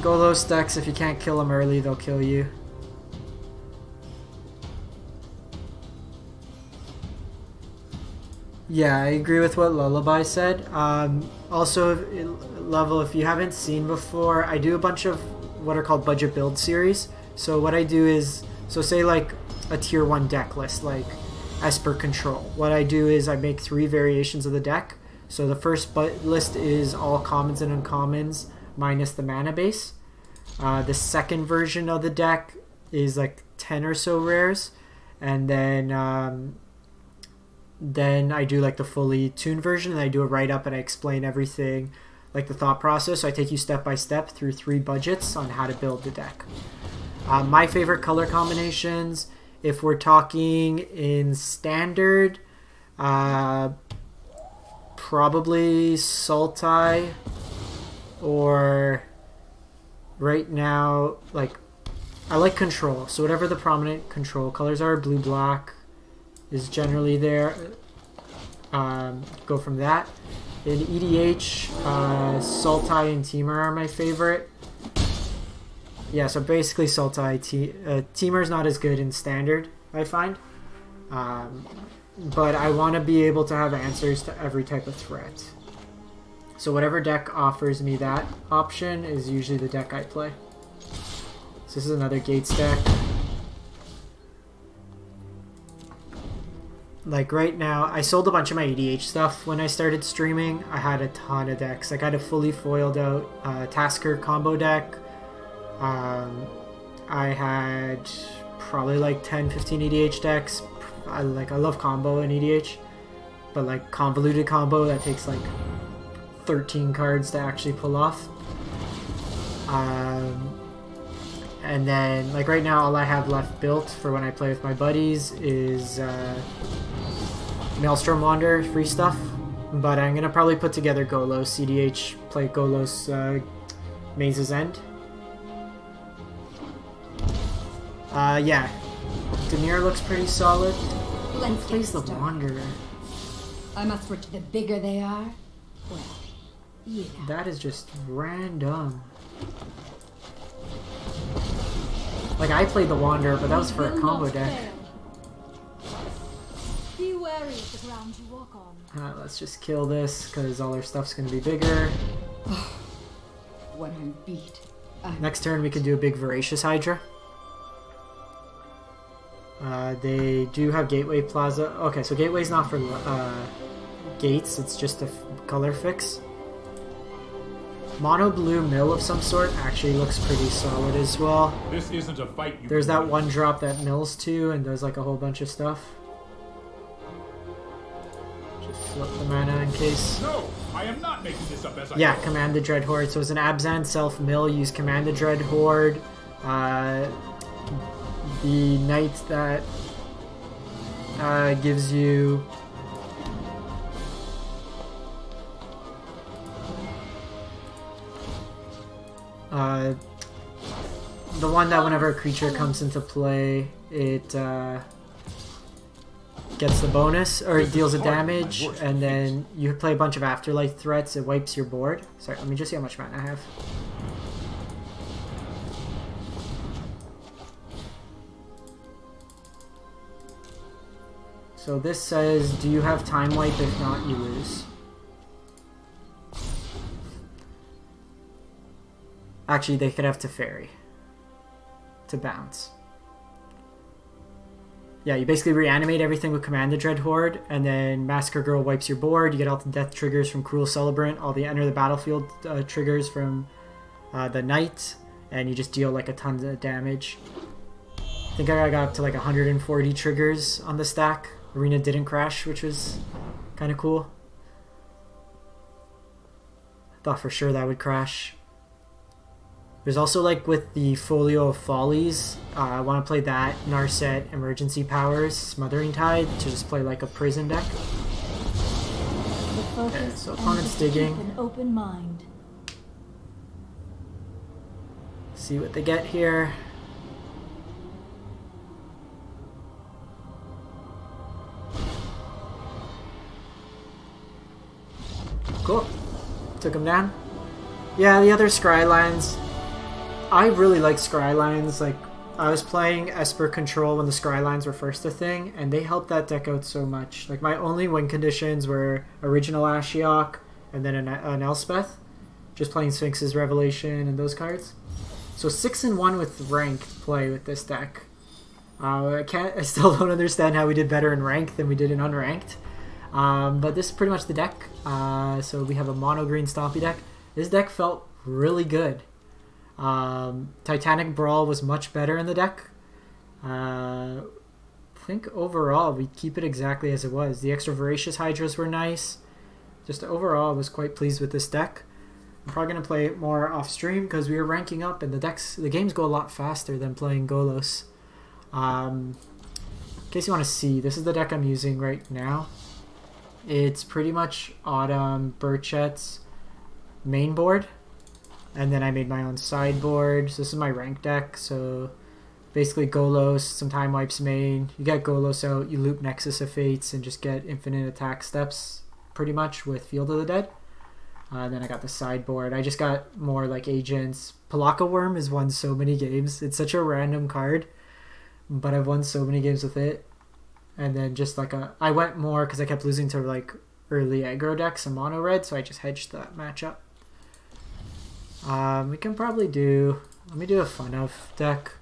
Speaker 1: Golos decks, if you can't kill them early, they'll kill you. Yeah, I agree with what Lullaby said. Um, also, level, if you haven't seen before, I do a bunch of what are called budget build series. So what I do is, so say like a tier one deck list, like Esper Control. What I do is I make three variations of the deck. So the first list is all commons and uncommons minus the mana base. Uh, the second version of the deck is like 10 or so rares. And then um, then I do like the fully tuned version and I do a write up and I explain everything, like the thought process. So I take you step by step through three budgets on how to build the deck. Uh, my favorite color combinations, if we're talking in standard, uh, probably Sultai or right now, like I like control. So whatever the prominent control colors are, blue, black is generally there. Um, go from that. In EDH, uh, Sultai and Temur are my favorite. Yeah, so basically Sultai, Te- uh, Temur's not as good in standard, I find. Um, but I want to be able to have answers to every type of threat. So whatever deck offers me that option is usually the deck I play. So this is another Gates deck. Like right now, I sold a bunch of my EDH stuff when I started streaming. I had a ton of decks. Like I had a fully foiled out uh, Tasigur combo deck. Um, I had probably like 10, 15 EDH decks. I like I love combo in EDH, but like convoluted combo that takes like 13 cards to actually pull off. Um, and then, like right now, all I have left built for when I play with my buddies is uh, Maelstrom Wander free stuff. But I'm gonna probably put together Golos CDH, play Golos uh, Maze's End. Uh, yeah, Dimir looks pretty solid.
Speaker 2: Let's
Speaker 1: Plays the. Wanderer.
Speaker 2: I must reach the bigger they are. Well, know.
Speaker 1: That is just random. Like I played the Wanderer, but that was for a combo deck.
Speaker 2: Be wary of the ground you walk on.
Speaker 1: Uh, let's just kill this because all our stuff's gonna be bigger. *sighs*
Speaker 3: When I'm beat, I'm
Speaker 1: Next turn we can do a big Voracious Hydra. Uh, they do have Gateway Plaza. Okay, so Gateway's not for uh, gates, it's just a f- color fix. Mono blue mill of some sort actually looks pretty solid as well.
Speaker 5: This isn't a fight you
Speaker 1: There's that one drop that mills too and does like a whole bunch of stuff. Just flip the mana in case.
Speaker 5: No, I am not making this up as I
Speaker 1: Yeah. Command the Dread Horde. So it's an Abzan self mill. Use Command the Dread Horde. Uh, the knight that uh, gives you. Uh, the one that whenever a creature comes into play, it uh, gets the bonus or it deals a
Speaker 5: is hard, my
Speaker 1: damage, and then you play a bunch of afterlife threats. It wipes your board. Sorry, let me just see how much mana I have. So this says, do you have time wipe? If not, you lose. Actually, they could have Teferi. To bounce. Yeah, you basically reanimate everything with Command the Dread Horde, and then Massacre Girl wipes your board. You get all the death triggers from Cruel Celebrant, all the enter the battlefield uh, triggers from uh, the Knight, and you just deal like a ton of damage. I think I got up to like 140 triggers on the stack. Arena didn't crash, which was kind of cool. Thought for sure that would crash. There's also like with the Folio of Follies, uh, I want to play that Narset Emergency Powers Smothering Tithe to just play like a prison deck.
Speaker 2: Focus
Speaker 1: so opponent's digging.
Speaker 2: an open mind.
Speaker 1: See what they get here. Cool. Took him down. Yeah, the other Scry lands. I really like Scry lands. Like, I was playing Esper Control when the Skylines were first a thing, and they helped that deck out so much. Like my only win conditions were original Ashiok and then an, an Elspeth, just playing Sphinx's Revelation and those cards. So six and one with ranked play with this deck. Uh, I can't. I still *laughs* don't understand how we did better in ranked than we did in unranked. Um, but this is pretty much the deck. Uh, so we have a mono green Stompy deck. This deck felt really good. Um, Titanic Brawl was much better in the deck. Uh, I think overall we keep it exactly as it was. The extra Voracious Hydras were nice. Just overall, I was quite pleased with this deck. I'm probably gonna play it more off stream because we are ranking up and the decks, the games go a lot faster than playing Golos. Um, in case you want to see, this is the deck I'm using right now. It's pretty much Autumn Burchett's main board and then I made my own sideboard. So this is my rank deck. So basically Golos, some time wipes main. You get Golos out, you loop Nexus of Fates, and just get infinite attack steps pretty much with Field of the Dead. Uh, then I got the sideboard. I just got more like agents. Pelakka Wurm has won so many games. It's such a random card, but I've won so many games with it. And then just like a, I went more because I kept losing to like early aggro decks and mono red, so I just hedged that matchup. Um, we can probably do. Let me do a fun of deck.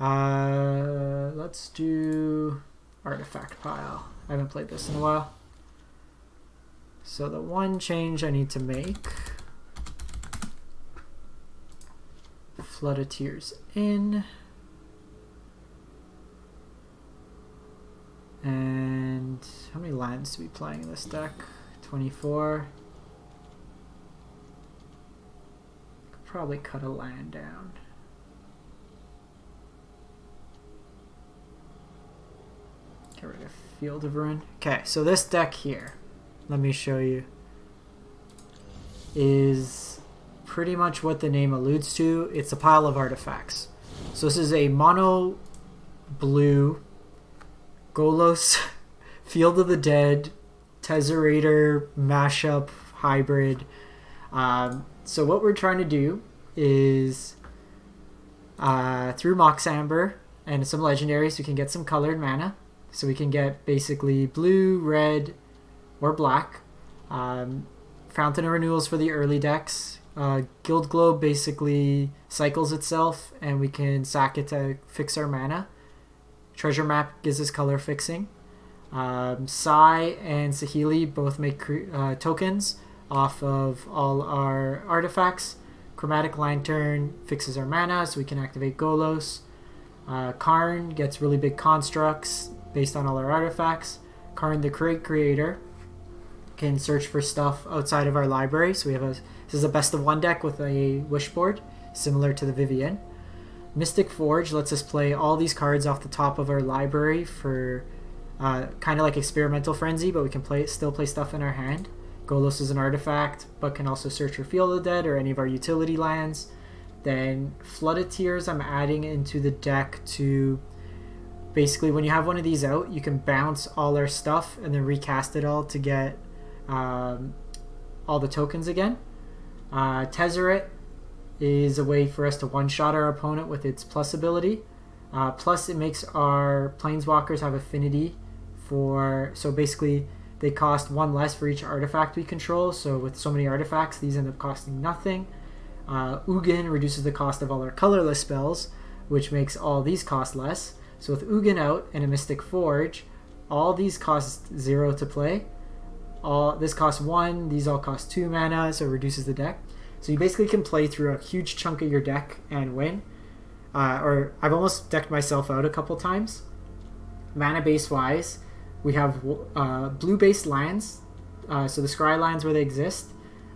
Speaker 1: Uh, let's do artifact pile. I haven't played this in a while. So the one change I need to make. Flood of Tears in. And how many lands do we playing in this deck? 24. Probably cut a land down. Get rid of Field of Ruin. Okay, so this deck here, let me show you, is pretty much what the name alludes to. It's a pile of artifacts. So this is a mono blue Golos *laughs* Field of the Dead Tezzerator mashup hybrid. Um, so what we're trying to do is uh, through Mox Amber and some legendaries, we can get some colored mana. So we can get basically blue, red, or black. Um, Fountain of Renewals for the early decks. Uh, Guild Globe basically cycles itself, and we can sack it to fix our mana. Treasure Map gives us color fixing. Um, Sai and Saheeli both make uh, tokens off of all our artifacts. Chromatic Lantern fixes our mana so we can activate Golos. Uh, Karn gets really big constructs based on all our artifacts. Karn the Great Creator can search for stuff outside of our library. So we have a this is a best of one deck with a wish board, similar to the Vivien. Mystic Forge lets us play all these cards off the top of our library for uh, kind of like Experimental Frenzy, but we can play still play stuff in our hand. Golos is an artifact, but can also search for Field of the Dead or any of our utility lands. Then Flood of Tears I'm adding into the deck to basically when you have one of these out, you can bounce all our stuff and then recast it all to get um, all the tokens again. Uh, Tezzeret is a way for us to one-shot our opponent with its plus ability. Uh, plus, it makes our planeswalkers have affinity for so basically they cost one less for each artifact we control, so with so many artifacts, these end up costing nothing. Uh, Ugin reduces the cost of all our colorless spells, which makes all these cost less. So with Ugin out and a Mystic Forge, all these cost zero to play. All this costs one, these all cost two mana, so it reduces the deck. So you basically can play through a huge chunk of your deck and win. Uh, or I've almost decked myself out a couple times. Mana base wise, we have uh, blue-based lands, uh, so the scry lands where they exist,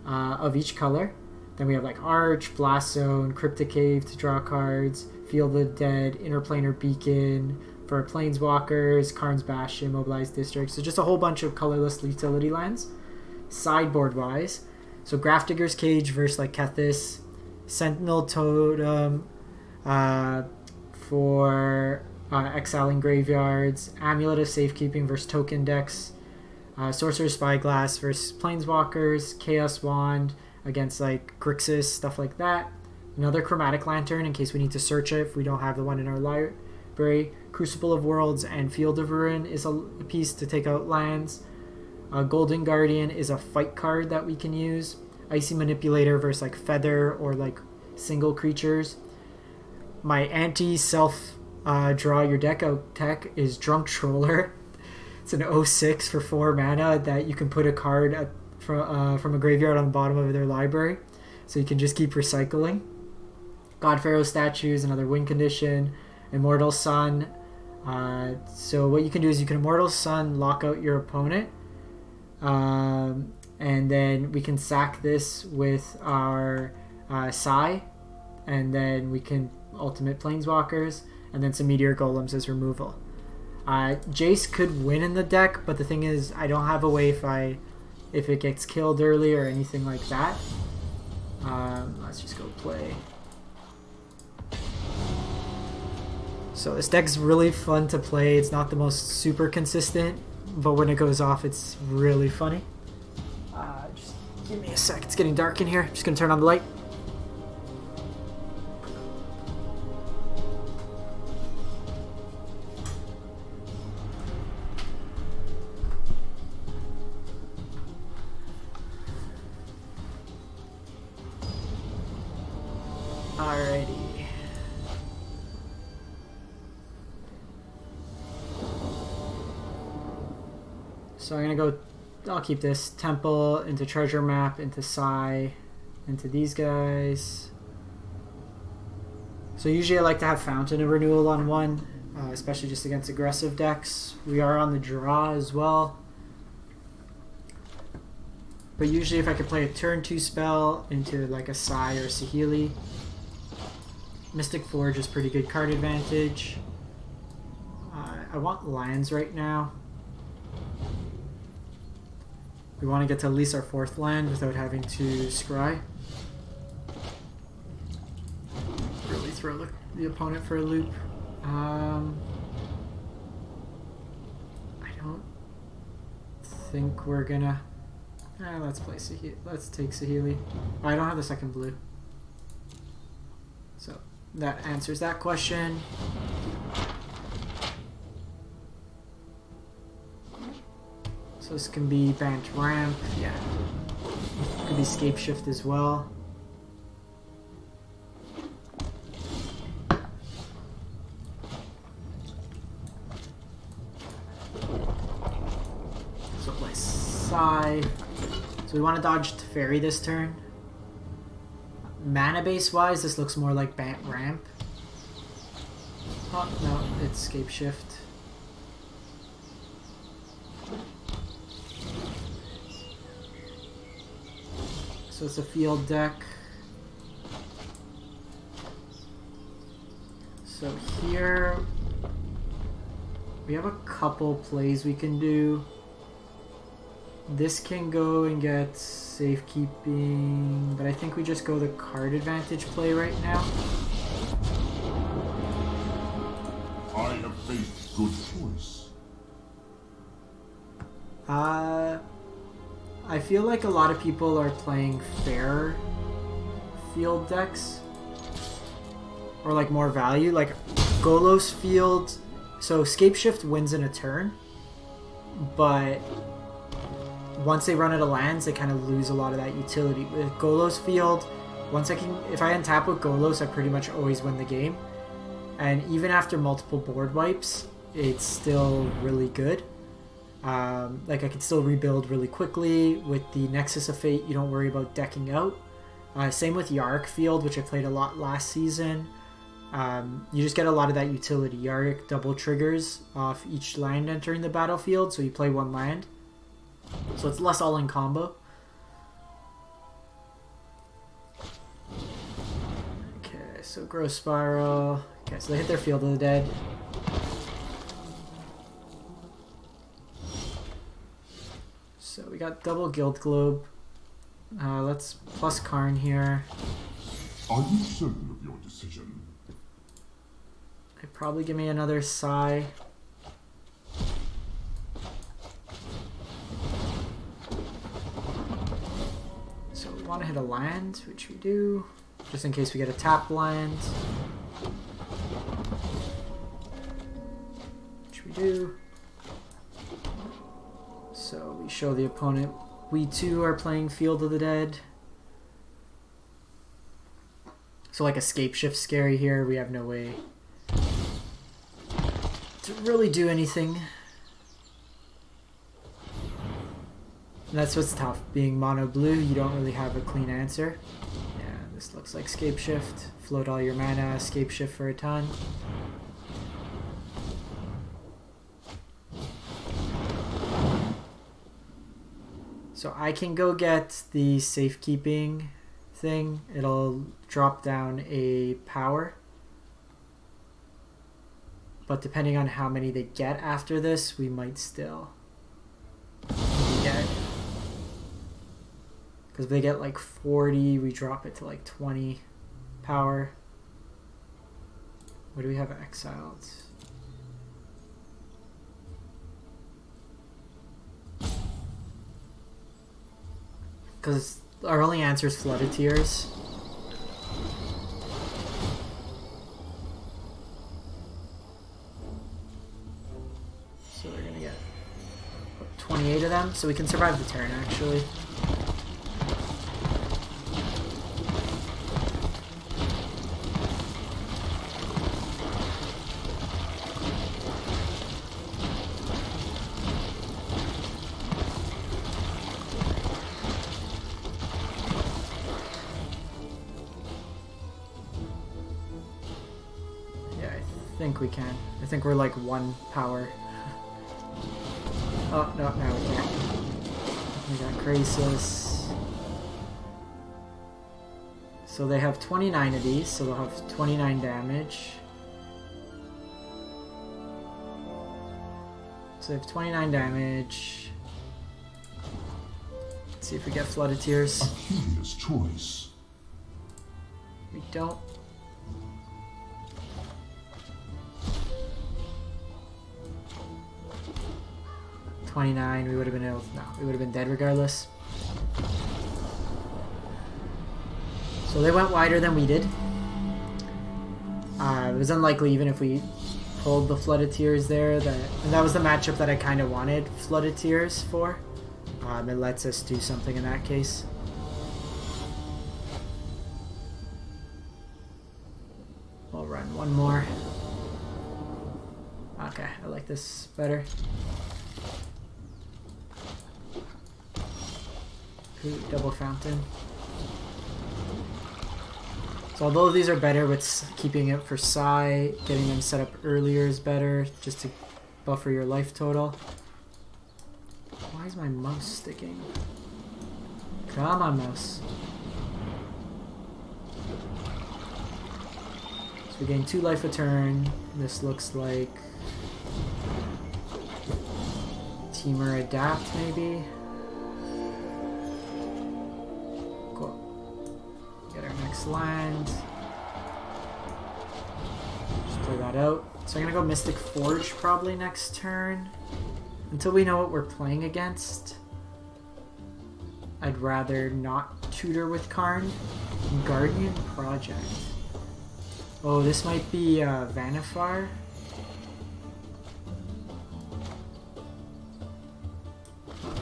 Speaker 1: uh, of each color. Then we have like Arch, Blast Cryptic Cave to draw cards, Field of the Dead, Interplanar Beacon for Planeswalkers, Karn's Bastion, Mobilized District. So just a whole bunch of colorless utility lands. Sideboard wise, so Grafdigger's Cage versus like Kethis, Sentinel Totem uh, for uh, exiling graveyards, Amulet of Safekeeping versus Token decks, uh, Sorcerer's Spyglass versus Planeswalkers, Chaos Wand against like Grixis, stuff like that. Another Chromatic Lantern in case we need to search it if we don't have the one in our library. Crucible of Worlds and Field of Ruin is a piece to take out lands. Uh, Golden Guardian is a fight card that we can use. Icy Manipulator versus like Feather or like single creatures. My anti self uh, draw your deck out tech is Junktroller. It's an 06 for 4 mana that you can put a card at, from, uh, from a graveyard on the bottom of their library. So you can just keep recycling. God Pharaoh statues, another win condition. Immortal Sun. Uh, so what you can do is you can Immortal Sun lock out your opponent. Um, and then we can sack this with our uh, Sai. And then we can ultimate Planeswalkers. And then some Meteor Golems as removal. Uh, Jace could win in the deck, but the thing is, I don't have a way if I, if it gets killed early or anything like that. Um, let's just go play. So this deck's really fun to play. It's not the most super consistent, but when it goes off, it's really funny. Uh, just give me a sec. It's getting dark in here. Just gonna turn on the light. Keep this temple into treasure map into Sai, into these guys. So usually I like to have Fountain of Renewal on one, uh, especially just against aggressive decks. We are on the draw as well. But usually if I could play a turn 2 spell into like a Sai or a Saheeli, Mystic Forge is pretty good card advantage. Uh, I want Lions right now. We want to get to at least our fourth land without having to scry. Really throw the, the opponent for a loop. Um, I don't think we're gonna. Eh, let's play Saheeli. Let's take Saheeli. I don't have the second blue. So that answers that question. So this can be Bant Ramp, yeah. Could be Scapeshift as well. So play Sai. So we want to dodge Teferi this turn. Mana base wise, this looks more like Bant Ramp. Oh, no, it's Scapeshift. So it's a field deck. So here we have a couple plays we can do. This can go and get safekeeping, but I think we just go the card advantage play right now.
Speaker 5: I have faith. Good choice.
Speaker 1: Uh, I feel like a lot of people are playing fair field decks. Or like more value. Like Golos field. So Scapeshift wins in a turn. But once they run out of lands, they kind of lose a lot of that utility. With Golos field, once I can, if I untap with Golos, I pretty much always win the game. And even after multiple board wipes, it's still really good. Um, like I could still rebuild really quickly with the Nexus of Fate. You don't worry about decking out. Uh, same with Yarok Field, which I played a lot last season. Um, you just get a lot of that utility. Yarok double triggers off each land entering the battlefield, so you play one land. So it's less all in combo. Okay, so Growth Spiral. Okay, so they hit their Field of the Dead. So we got double Guild Globe. Uh, let's plus Karn here.
Speaker 5: Are you certain of your decision?
Speaker 1: They probably give me another Sai. So we want to hit a land, which we do. just in case we get a tap land. Which we do. Show the opponent. We too are playing Field of the Dead. So like Scapeshift scary here, we have no way to really do anything. And that's what's tough. Being mono blue, you don't really have a clean answer. Yeah, this looks like Scapeshift. Float all your mana, Scapeshift for a ton. So I can go get the safekeeping thing. It'll drop down a power. But depending on how many they get after this, we might still get. Because if they get like 40, we drop it to like 20 power. What do we have exiled? Because our only answer is Flood of Tears. So they're gonna get 28 of them, so we can survive the turn actually. Think we can. I think we're like one power. Oh, no, now we can't. We got Krasis. So they have 29 of these, so they'll have 29 damage. So they have 29 damage. Let's see if we get Flood of Tears.
Speaker 5: A curious choice.
Speaker 1: We don't. Twenty-nine. We would have been able. to, No, we would have been dead regardless. So they went wider than we did. Uh, it was unlikely, even if we pulled the Flood of Tears there. That and that was the matchup that I kind of wanted Flood of Tears for. Um, it lets us do something in that case. We'll run one more. Okay, I like this better. Double fountain. So although these are better with keeping it for Sai, getting them set up earlier is better, just to buffer your life total. Why is my mouse sticking? Come on, mouse. So we gain two life a turn. This looks like Temur Adapt, maybe. Land. Just play that out. So I'm gonna go Mystic Forge probably next turn. Until we know what we're playing against. I'd rather not tutor with Karn. Guardian Project. Oh, this might be uh, Vannifar.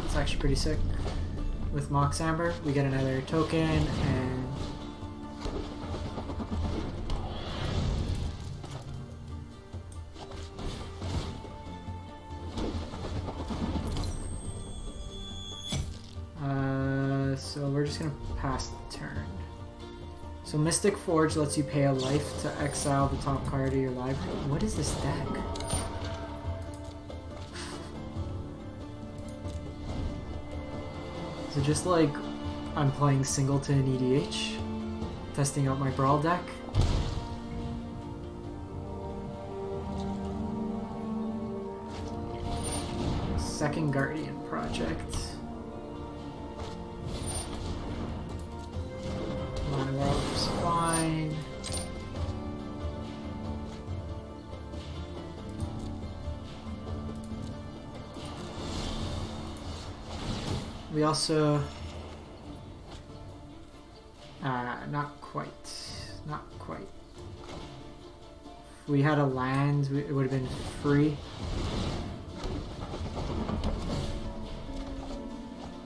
Speaker 1: It's actually pretty sick. With Mox Amber, we get another token and So Forge lets you pay a life to exile the top card of your library. What is this deck? It just like I'm playing Singleton EDH? Testing out my Brawl deck? Second Guardian Project. Also Uh, not quite. Not quite. If we had a land, it would have been free.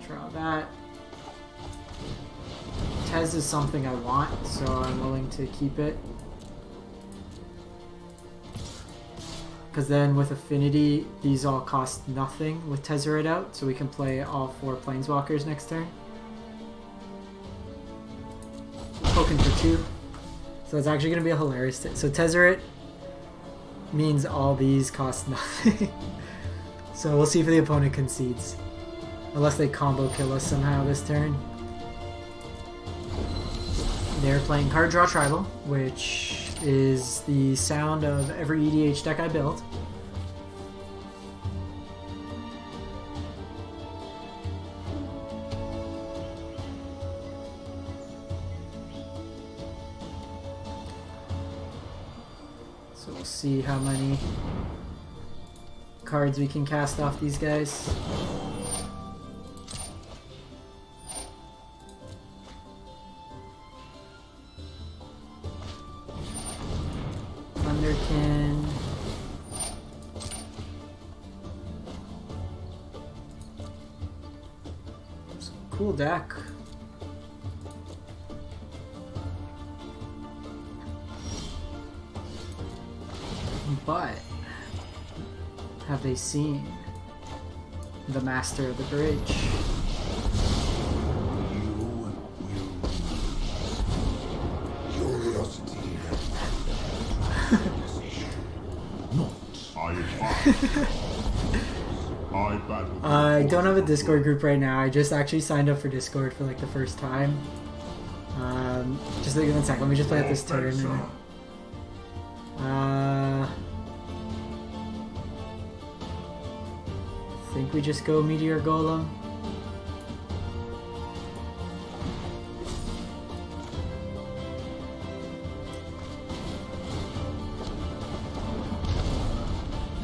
Speaker 1: Draw that. Tez is something I want, so I'm willing to keep it. Because then with Affinity, these all cost nothing with Tezzeret out, so we can play all four Planeswalkers next turn. Token for two. So it's actually going to be a hilarious. T- so Tezzeret means all these cost *laughs* nothing. so we'll see if the opponent concedes. Unless they combo kill us somehow this turn. They're playing Card Draw Tribal, which is the sound of every EDH deck I build. See how many cards we can cast off these guys. Thunderkin. Cool deck. Seen the master of the bridge?
Speaker 5: You Curiosity Not I. I
Speaker 1: don't have a Discord group right now. I just actually signed up for Discord for like the first time. Um, just like one sec. Let me just play out this turn. Uh, think we just go Meteor Golem.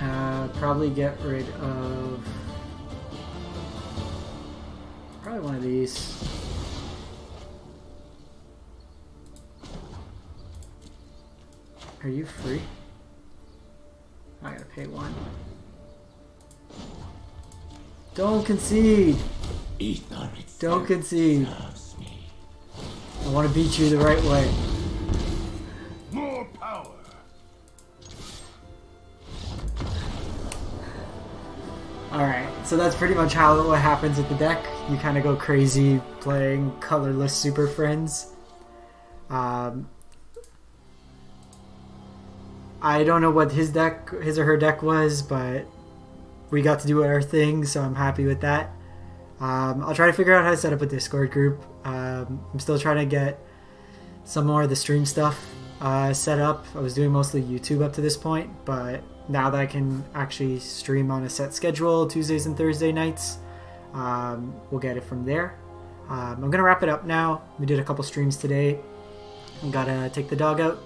Speaker 1: Uh, probably get rid of probably one of these. Are you free? I gotta pay one. Don't concede!
Speaker 6: Ether
Speaker 1: Don't concede. I want to beat you the right way.
Speaker 4: More power.
Speaker 1: Alright, so that's pretty much how what happens with the deck. You kind of go crazy playing colorless Super Friends. Um, I don't know what his deck, his or her deck was, but we got to do our thing, so I'm happy with that. Um, I'll try to figure out how to set up a Discord group. Um, I'm still trying to get some more of the stream stuff uh, set up. I was doing mostly YouTube up to this point, but now that I can actually stream on a set schedule, Tuesdays and Thursday nights, um, we'll get it from there. Um, I'm gonna wrap it up now. We did a couple streams today. I gotta take the dog out.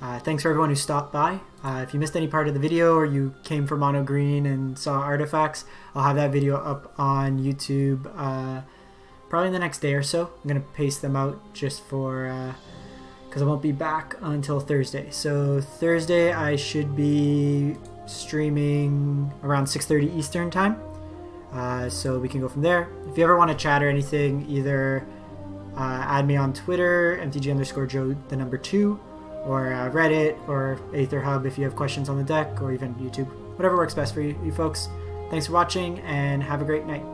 Speaker 1: Uh, thanks for everyone who stopped by. Uh, if you missed any part of the video or you came from Mono Green and saw artifacts, I'll have that video up on YouTube uh, probably in the next day or so. I'm gonna paste them out just for because I won't be back until Thursday. So Thursday I should be streaming around 6:30 Eastern time. Uh, so we can go from there. If you ever want to chat or anything, either uh, add me on Twitter, mtg underscore joe the number two, or uh, Reddit or Aether Hub if you have questions on the deck, or even YouTube. Whatever works best for you, you folks. Thanks for watching and have a great night.